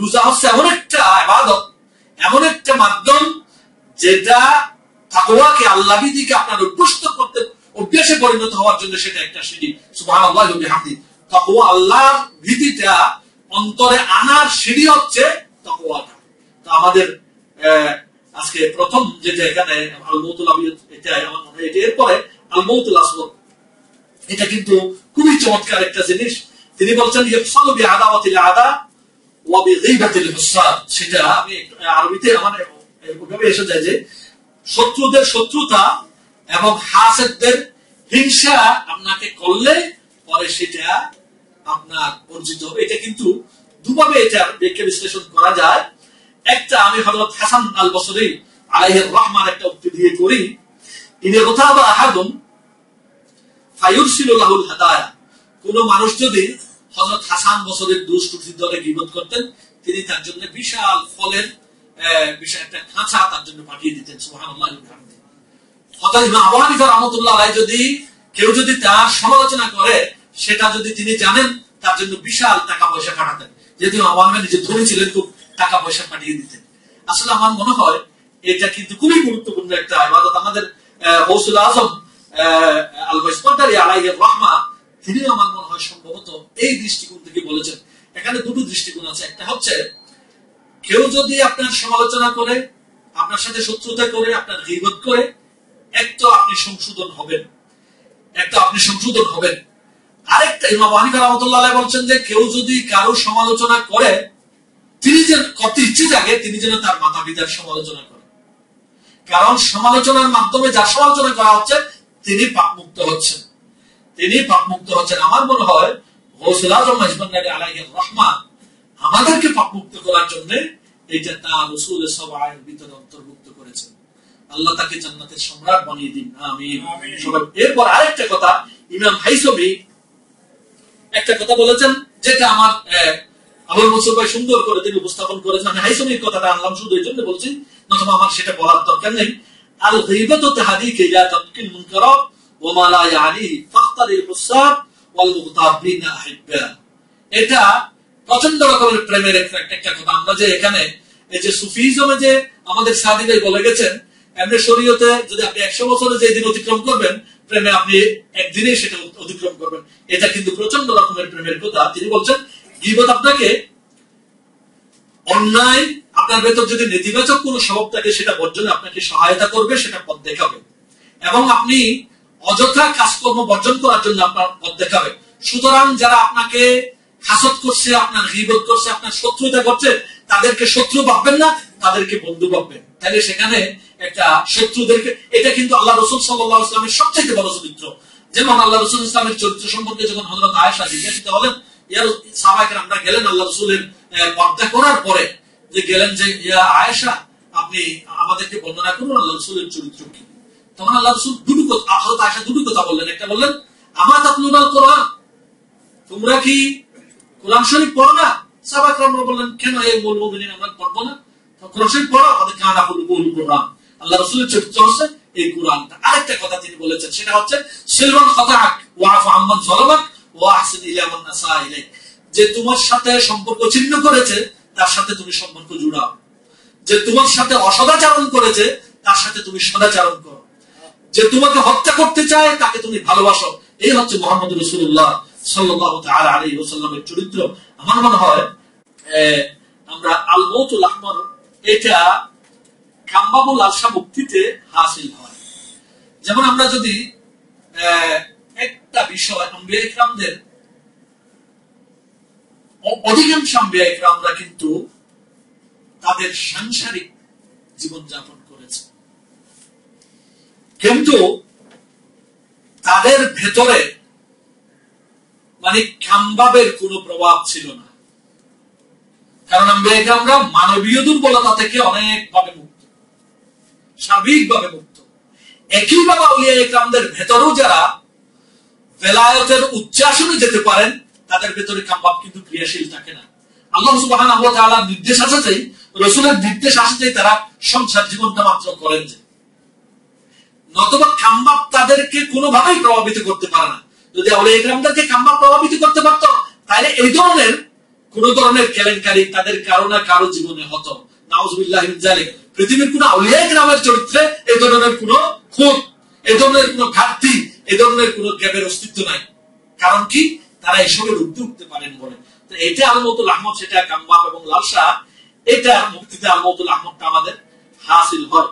S1: রোজা হচ্ছে এমন একটা ইবাদত, এমন একটা মাধ্যম যেটা তাকওয়াকে, আল্লাহ বিধিকে আপনার অভ্যস্ত করতে, অভ্যাসে পরিণত হওয়ার জন্য সেটা একটা সিঁড়ি। তাকওয়া আল্লাহর ভীতিটা অন্তরে আনার সিঁড়ি হচ্ছে তো আমাদের আজকে প্রথম যেটা এখানে আল মৌতুল এটা আমার মনে হয় এটা এরপরে আল মৌতুল এটা কিন্তু খুবই চমৎকার একটা জিনিস। তিনি বলছেন ইফসালু বিআদাওয়াতিল আদা ওয়া বিগীবাতিল হুসাদ সেটা আমি আরবিতে এসে যায় যে শত্রুদের শত্রুতা এবং হিংসা আপনাকে করলে পরে সেটা আপনার অর্জিত এটা কিন্তু দুভাবে এটা বিশ্লেষণ করা যায়। একটা আমি হযরত হাসান আল বসরি আলাইহির রহমান একটা উক্তি দিয়ে করি, ইনি কথা বা হাদায়া কোন মানুষ যদি হযরত হাসান বসরের দুষ্কৃতির দলে গিবত করতেন। তিনি তার জন্য বিশাল ফলের বিশাল একটা খাঁচা তার জন্য পাঠিয়ে দিতেন আলাইহি যদি কেউ যদি তার সমালোচনা করে সেটা যদি তিনি জানেন তার জন্য বিশাল টাকা পয়সা কাটাতেন যেহেতু নিজে ছিলেন খুব টাকা পয়সা পাঠিয়ে দিতেন। আসলে আমার মনে হয় এটা কিন্তু খুবই গুরুত্বপূর্ণ একটা ইবাদত। আমাদের আহ, গৌসুল আজম আল বাইসপন্দারি আলাইহির রহমা তিনি আমার মনে হয় সম্ভবত এই দৃষ্টিকোণ থেকে বলেছেন। এখানে দুটো দৃষ্টিকোণ আছে। একটা হচ্ছে, কেউ যদি আপনার সমালোচনা করে, আপনার সাথে শত্রুতা করে, আপনার গিবত করে এক তো আপনি সংশোধন হবেন। এক তো আপনি সংশোধন হবেন। আরেকটা ইমাম হানিফা রহমতুল্লাহ বলছেন যে, কেউ যদি কারও সমালোচনা করে, তিনি যেন, করতে ইচ্ছে জাগে, তিনি যেন তার মাতা পিতার সমালোচনা করেন কারণ সমালোচনার মাধ্যমে যা সমালোচনা করা হচ্ছে, তিনি পাপমুক্ত হচ্ছেন। তিনি পাপমুক্ত হচ্ছেন। আমার মনে হয় গৌসুল আজম আলাইহির রহমান আমাদেরকে পাপমুক্ত করার জন্য এইটা তার রসুল সব ভিতরে অন্তর্ভুক্ত করেছেন। আল্লাহ তাকে জান্নাতের সম্রাট বানিয়ে দিন। আমিন। এরপর আরেকটা কথা ইমাম হাইসবি একটা কথা বলেছেন যেটা আমার আবুল মনসুর ভাই সুন্দর করে তিনি উপস্থাপন করেছেন। আমি হাইসমির কথাটা আনলাম শুধু এই জন্য বলছি নতুবা আমার সেটা বলার দরকার নেই। আল গীবাত তাহাদিকে ইলা তামকিল মুনকারাত এটা প্রচণ্ড রকমের প্রেমের একটা কথা। আমরা যে এখানে এই যে সুফিজমে যে আমাদের বলে গেছেন, এমনি শরীয়তে যদি আপনি একশো বছরে যে দিন অতিক্রম করবেন, প্রেমে আপনি একদিনেই সেটা অতিক্রম করবেন। এটা কিন্তু প্রচণ্ড রকমের প্রেমের কথা। তিনি বলছেন, গিবত আপনাকে অন্যায়, আপনার ভেতর যদি নেতিবাচক কোনো স্বভাব থাকে, সেটা বর্জনে আপনাকে সহায়তা করবে, সেটা পথ দেখাবে। এবং আপনি অযথা কাজকর্ম বর্জন করার জন্য আপনার পথ দেখাবে সুতরাং যারা আপনাকে হাসত করছে, আপনার গিবত করছে, আপনার শত্রুতা করছে, তাদেরকে শত্রু ভাববেন না, তাদেরকে বন্ধু ভাববেন। তাহলে সেখানে একটা শত্রুদেরকে এটা কিন্তু আল্লাহ রসুল সাল্লাহ ইসলামের সবচেয়ে বড় চরিত্র। যেমন আল্লাহ রসুল ইসলামের চরিত্র সম্পর্কে যখন হজরত আয়েশা জিজ্ঞাসিত হলেন ইয়ার সাহাবাহিক আমরা গেলেন আল্লাহ রসুলের পর্দা করার পরে? যে গেলেন যে, ইয়া আয়েশা, আপনি আমাদেরকে বর্ণনা করুন আল্লাহ রসুলের চরিত্র কি? তখন আল্লাহ রসুল দুটো কথা হজরত আয়েশা দুটো কথা বললেন। একটা বললেন আমার তাতলুনাল কোরআন? তোমরা কি কোরআন শরীফ পড়ো না? সাহাবাক রামরা বললেন, কেন এই মূল মুমিনিন, আমরা পড়ব না? কোরআন শরীফ পড়ো আমাদের কানা হল মূল কোরআন। আল্লাহ রসুলের চরিত্র হচ্ছে এই কোরআনটা। আরেকটা কথা তিনি বলেছেন, সেটা হচ্ছে, সিলমান খতাক ওয়াফ আহমদ জলমাক ও আহসিন ইলামান নাসা যে তোমার সাথে সম্পর্ক ছিন্ন করেছে, তার সাথে তুমি সম্পর্ক জুড়াও। যে তোমার সাথে অসদাচারণ করেছে, তার সাথে তুমি সদাচারণ করো। যে তোমাকে হত্যা করতে চায়, তাকে তুমি ভালোবাসো। এই হচ্ছে মোহাম্মদ রসুল্লাহ সাল্লাহ চরিত্র। আমার মনে হয় আমরা আল মৌতুল আহমর এটা কাম্বাবুল আলসা মুক্তিতে হাসিল হয়। যেমন আমরা যদি একটা বিষয় আম্বিয়া ইকরামদের অধিকাংশ আম্বিয়া ইকরামরা কিন্তু তাদের সাংসারিক জীবনযাপন কিন্তু তাদের ভেতরে মানে কামবাবের কোন প্রভাব ছিল না। কারণ আমরা আমরা মানবীয় দুর্বলতা থেকে অনেকভাবে মুক্ত। সার্বিকভাবে মুক্ত। একইভাবে আউলিয়া ইকরামদের ভেতরেও যারা বেলায়তের উচ্চাসনে যেতে পারেন, তাদের ভেতরে কামবাব কিন্তু ক্রিয়াশীল থাকে না। আল্লাহ তাআলার নির্দেশ আসাতেই রসুলের নির্দেশ আসাতেই তারা সংসার জীবনটা মাত্র করেন যে। নতবা কাম্বাব তাদেরকে কোনোভাবেই প্রভাবিত করতে পারে না। যদি আউলিয়া ইকরামদেরকে কাম্বাব প্রভাবিত করতে পারত, তাহলে এই ধরনের কোন ধরনের কেলেঙ্কারি তাদের কারও না কারও জীবনে হতো। পৃথিবীর কোন আউলিয়া ইকরামের চরিত্রে ধরনের কোন খুঁত ধরনের কোন ঘাটতি ধরনের কোন গ্যাপের অস্তিত্ব নাই। কারণ কি? তারা এসবের উঠতে উঠতে পারেন বলে। তো এটা আলমতুল আহমদ, সেটা এবং লালসা এটা মুক্তিতে আলমতুল আহমদটা আমাদের হাসিল হয়।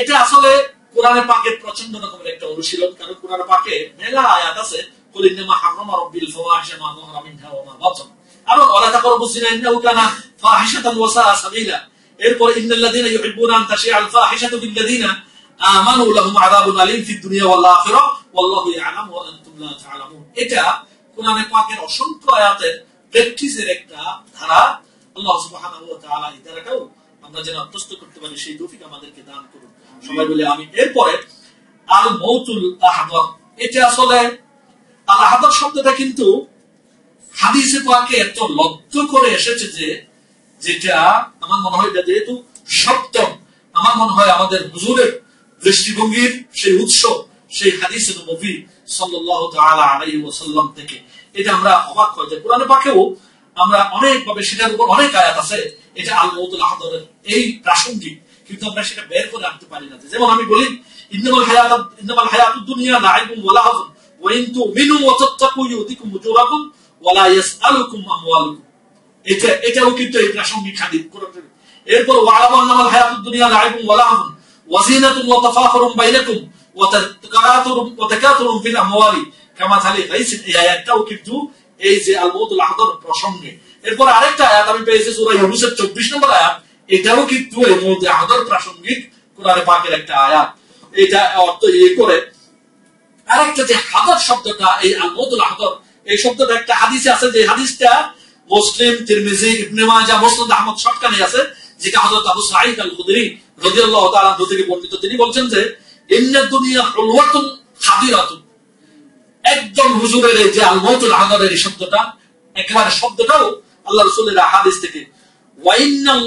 S1: এটা আসলে কোরআনে পাকের প্রচণ্ড রকমের একটা অনুশীলন, কারণ কোরআনে পাকে মেলা আয়াত আছে কুলিন্নামা হারামা রব্বিল ফাওয়াহিশা মা যাহারা মিনহা ওয়া মা বাতান। আবার ওয়ালা তাকরাবু জিনা ইন্নাহু কানা ফাহিশাতান ওয়া সাআ সাবিলা। এরপর ইন্নাল্লাযিনা ইউহিব্বুনা আন তাশিআ আল ফাহিশাতু বিল লাযিনা আমানু লাহুম আযাবুন আলীম ফিদ দুনিয়া ওয়াল আখিরাহ ওয়াল্লাহু ইয়ালামু ওয়া আনতুম লা তা'লামুন। এটা কোরআনে পাকের অসংখ্য আয়াতের প্র্যাকটিসের একটা ধারা। আল্লাহ সুবহানাহু ওয়া তাআলা এই আমরা যেন আত্মস্থ করতে পারি, সেই তৌফিক আমাদেরকে দান করুন। সবাই বলে আমি এরপরে আল মৌতুল আহাদর। এটা আসলে আল আহাদর শব্দটা কিন্তু হাদিসে পাকে এত লব্ধ করে এসেছে যে যেটা আমার মনে হয় এটা যেহেতু সপ্তম, আমার মনে হয় আমাদের হুজুরের দৃষ্টিভঙ্গির সেই উৎস, সেই হাদিস নবী সাল্লাল্লাহু তাআলা আলাইহি ওয়াসাল্লাম থেকে। এটা আমরা অবাক হয় যে কোরআনে পাকেও আমরা অনেক ভাবে সেটার উপর অনেক আয়াত আছে। এটা আল মৌতুল আহাদরের এই প্রাসঙ্গিক। কিন্তু আমরা সেটা বের করে আনতে পারি না। যেমন আমি বলি, ইন্নামাল হায়াত, ইন্নামাল হায়াতুদ দুনিয়া লাইবুন ওয়া লাহবুন ওয়া ইন তুমিনু ওয়া তাত্তাকু ইউতিকুম উজুরাকুম ওয়া লা ইয়াসআলুকুম আমওয়ালুকুম। এটা, এটাও কিন্তু এই প্রাসঙ্গিক হাদিস। কোরআনের এরপর ওয়ালামু আন্নামাল হায়াতুদ দুনিয়া লাইবুন ওয়া লাহবুন ওয়া জিনাতুন ওয়া তাফাখুরুম বাইনাকুম ওয়া তাকাতুরুম ওয়া তাকাতুরুম ফিল আমওয়ালি। কামা থালি গাইসিন, এই আয়াতটাও কিন্তু এই যে আল মৌতুল আহাদর প্রসঙ্গে। এরপর আরেকটা আয়াত আমি পেয়েছি, সূরা ইউনূসের 24 নম্বর আয়াত। এটাও কিন্তু এই মৌতুল আহাদর প্রাসঙ্গিক কোরআনে পাকের একটা আয়াত। এটা অর্থ ইয়ে করে আরেকটা যে হাদর শব্দটা, এই আল মৌতুল আহাদর এই শব্দটা একটা হাদিসে আছে যে হাদিসটা মুসলিম, তিরমিজি, ইবনে মাজাহ, মুসনাদ আহমদ সবখানে আছে, যেটা হযরত আবু সাঈদ আল খুদরি রাদিয়াল্লাহু তাআলা থেকে বর্ণিত। তিনি বলছেন যে, ইন্না দুনিয়া হুলওয়াতুন খাদিরাতুন একদম হুজুরের এই যে আল মৌতুল আহাদরের এই শব্দটা, একেবারে শব্দটাও আল্লাহ রাসূলের হাদিস থেকে নির্বিলাস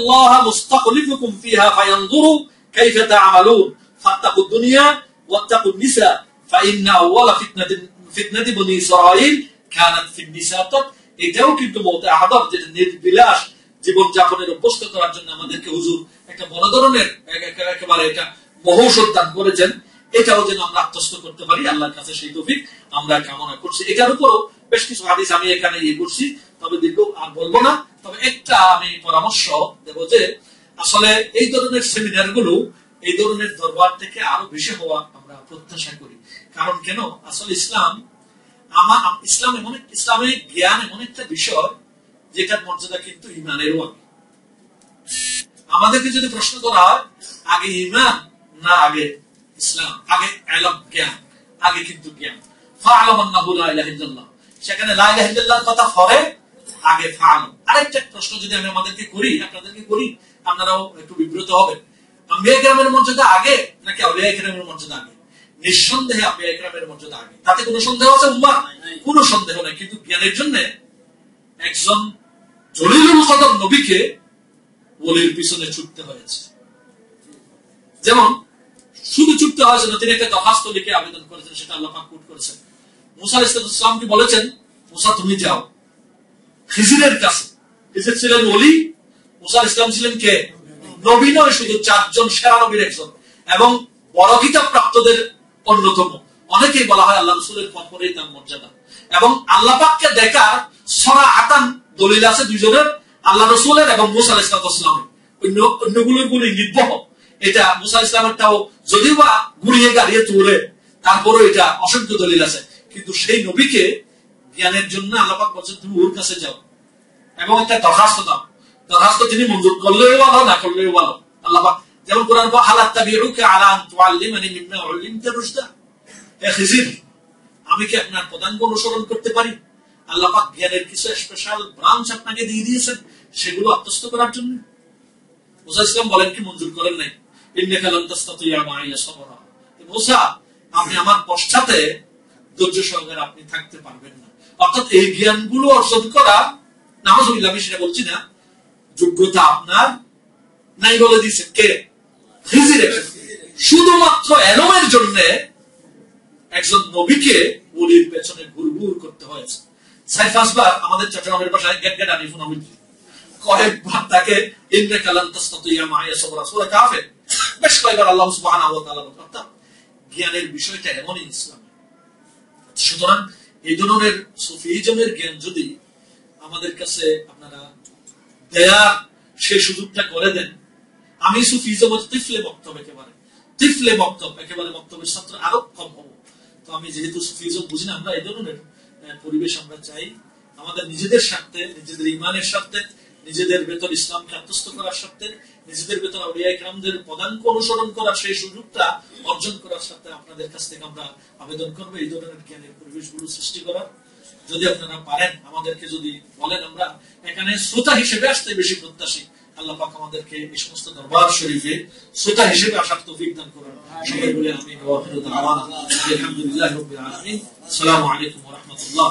S1: জীবন যাপনের অভ্যস্ত করার জন্য আমাদেরকে হুজুর একটা বড় ধরনের একেবারে এটা মহৌষধ করেছেন। এটাও যেন আমরা আত্মস্থ করতে পারি। আল্লাহর কাছে সেই তৌফিক আমরা কামনা করছি। এটার উপরও বেশ কিছু হাদিস আমি এখানে ইয়ে করছি। তবে দীর্ঘ আর বলব না, তবে একটা আমি পরামর্শ দেব যে, আসলে এই ধরনের সেমিনারগুলো, এই ধরনের দরবার থেকে আরও বেশি হওয়া আমরা প্রত্যাশা করি। কারণ কেন? আসলে ইসলাম আমার ইসলাম এমন ইসলামের জ্ঞান এমন একটা বিষয়, যেটার মর্যাদা কিন্তু ইমানেরও আগে। আমাদেরকে যদি প্রশ্ন করা হয়, আগে ইমান না আগে ইসলাম? আগে আলম জ্ঞান, আগে কিন্তু জ্ঞান। সেখানে কথা ফরে আগে ফালম আরেকটা প্রশ্ন যদি আমি আমাদেরকে করি, আপনাদেরকে করি, আপনারাও একটু বিব্রত হবেন। আম্বিয়া গ্রামের মর্যাদা আগে, নাকি আউলিয়া গ্রামের মর্যাদা আগে? নিঃসন্দেহে আম্বিয়া গ্রামের মর্যাদা আগে। তাতে কোনো সন্দেহ আছে, উম্মা? কোনো সন্দেহ নাই। কিন্তু জ্ঞানের জন্য একজন জলিলুল কদর নবীকে ওলির পিছনে ছুটতে হয়েছে। যেমন, শুধু ছুটতে হয়েছে না, তিনি একটা দরখাস্ত লিখে আবেদন করেছেন, সেটা আল্লাহ কোট করেছেন। মুসা ইসলামকে বলেছেন? মুসা, তুমি যাও। খিজিরের কাছে। খিজির ছিলেন ওলি, মুসা ইসলাম ছিলেন কে? নবী নয়, শুধু চারজন সেরা নবীর একজন। এবং বড় কিতাব প্রাপ্তদের অন্যতম। অনেকেই বলা হয় আল্লাহ রসুলের পরপরেই তার মর্যাদা। এবং আল্লাহ পাককে দেখার সরা আতান দলিল আছে দুজনের আল্লাহ রসুলের এবং মুসা ইসলামের অন্য অন্যগুলোরগুলো ইঙ্গিত বহ। এটা মুসা ইসলামেরটাও যদিও বা ঘুরিয়ে গাড়িয়ে তুলে, তারপরও এটা অসংখ্য দলিল আছে। কিন্তু সেই নবীকে জ্ঞানের জন্য আল্লাপাক বলছেন, তুমি ওর কাছে যাও এবং একটা দরখাস্ত দাও। দরখাস্ত তিনি মঞ্জুর করলেও ভালো, না করলেও ভালো। আল্লাপাক যেমন কোরআন হালাত তাবিউকে আলান তুআল্লিমানি মিম্মা উল্লিমতা রুশদা হে খিজির, আমি কি আপনার পদাঙ্ক অনুসরণ করতে পারি? আল্লাপাক জ্ঞানের কিছু স্পেশাল ব্রাঞ্চ আপনাকে দিয়ে দিয়েছেন, সেগুলো আত্মস্থ করার জন্য। মুসা ইসলাম বলেন কি, মঞ্জুর করেন নাই। আপনি আমার পশ্চাতে ধৈর্য সহকারে আপনি থাকতে পারবেন না। অর্থাৎ এই জ্ঞানগুলো অর্জন করা, নামাজ আমি সেটা বলছি না, যোগ্যতা আপনার নাই বলে দিচ্ছে কে? শুধুমাত্র এলমের জন্য একজন নবীকে বলির পেছনে ঘুরঘুর করতে হয়েছে। সাইফ আসবার আমাদের চট্টগ্রামের ভাষায় গেট গেট আনি ফোনা কয়েকবার তাকে ইন্দ্রে কালান তাস্তাতুইয়া মায়া সবরা সূরা কাফির। বেশ কয়েকবার আল্লাহ সুবহানাহু জ্ঞানের বিষয়টা এমনই ইসলাম। সুতরাং এই ধরনের সুফিজমের জ্ঞান যদি আমাদের কাছে আপনারা দেয়া সেই সুযোগটা করে দেন, আমি সুফিজম তিফলে বক্তব্য একেবারে, তিফলে বক্তব্য, একেবারে বক্তব্যের ছাত্র আরও কম হব। তো আমি যেহেতু সুফিজম বুঝি না, আমরা এই ধরনের পরিবেশ আমরা চাই আমাদের নিজেদের স্বার্থে, নিজেদের ইমানের স্বার্থে নিজেদের ভেতর ইসলামকে আত্মস্থ করার স্বার্থে, নিজেদের ভেতর আউলিয়া ইকরামদের পদাঙ্ক অনুসরণ করার সেই সুযোগটা অর্জন করার সাথে আপনাদের কাছ থেকে আমরা আবেদন করব। এই ধরনের জ্ঞানের পরিবেশগুলো সৃষ্টি করার। যদি আপনারা পারেন, আমাদেরকে যদি বলেন আমরা, এখানে শ্রোতা হিসেবে আসতে বেশি প্রত্যাশী। আল্লাহ পাক আমাদেরকে এই সমস্ত দরবার শরীফে শ্রোতা হিসেবে আসার তৌফিক দান করুন। সবাই বলে আমি আলহামদুলিল্লাহ রাব্বিল আলামিন। আসসালামু আলাইকুম ওয়া ওয়া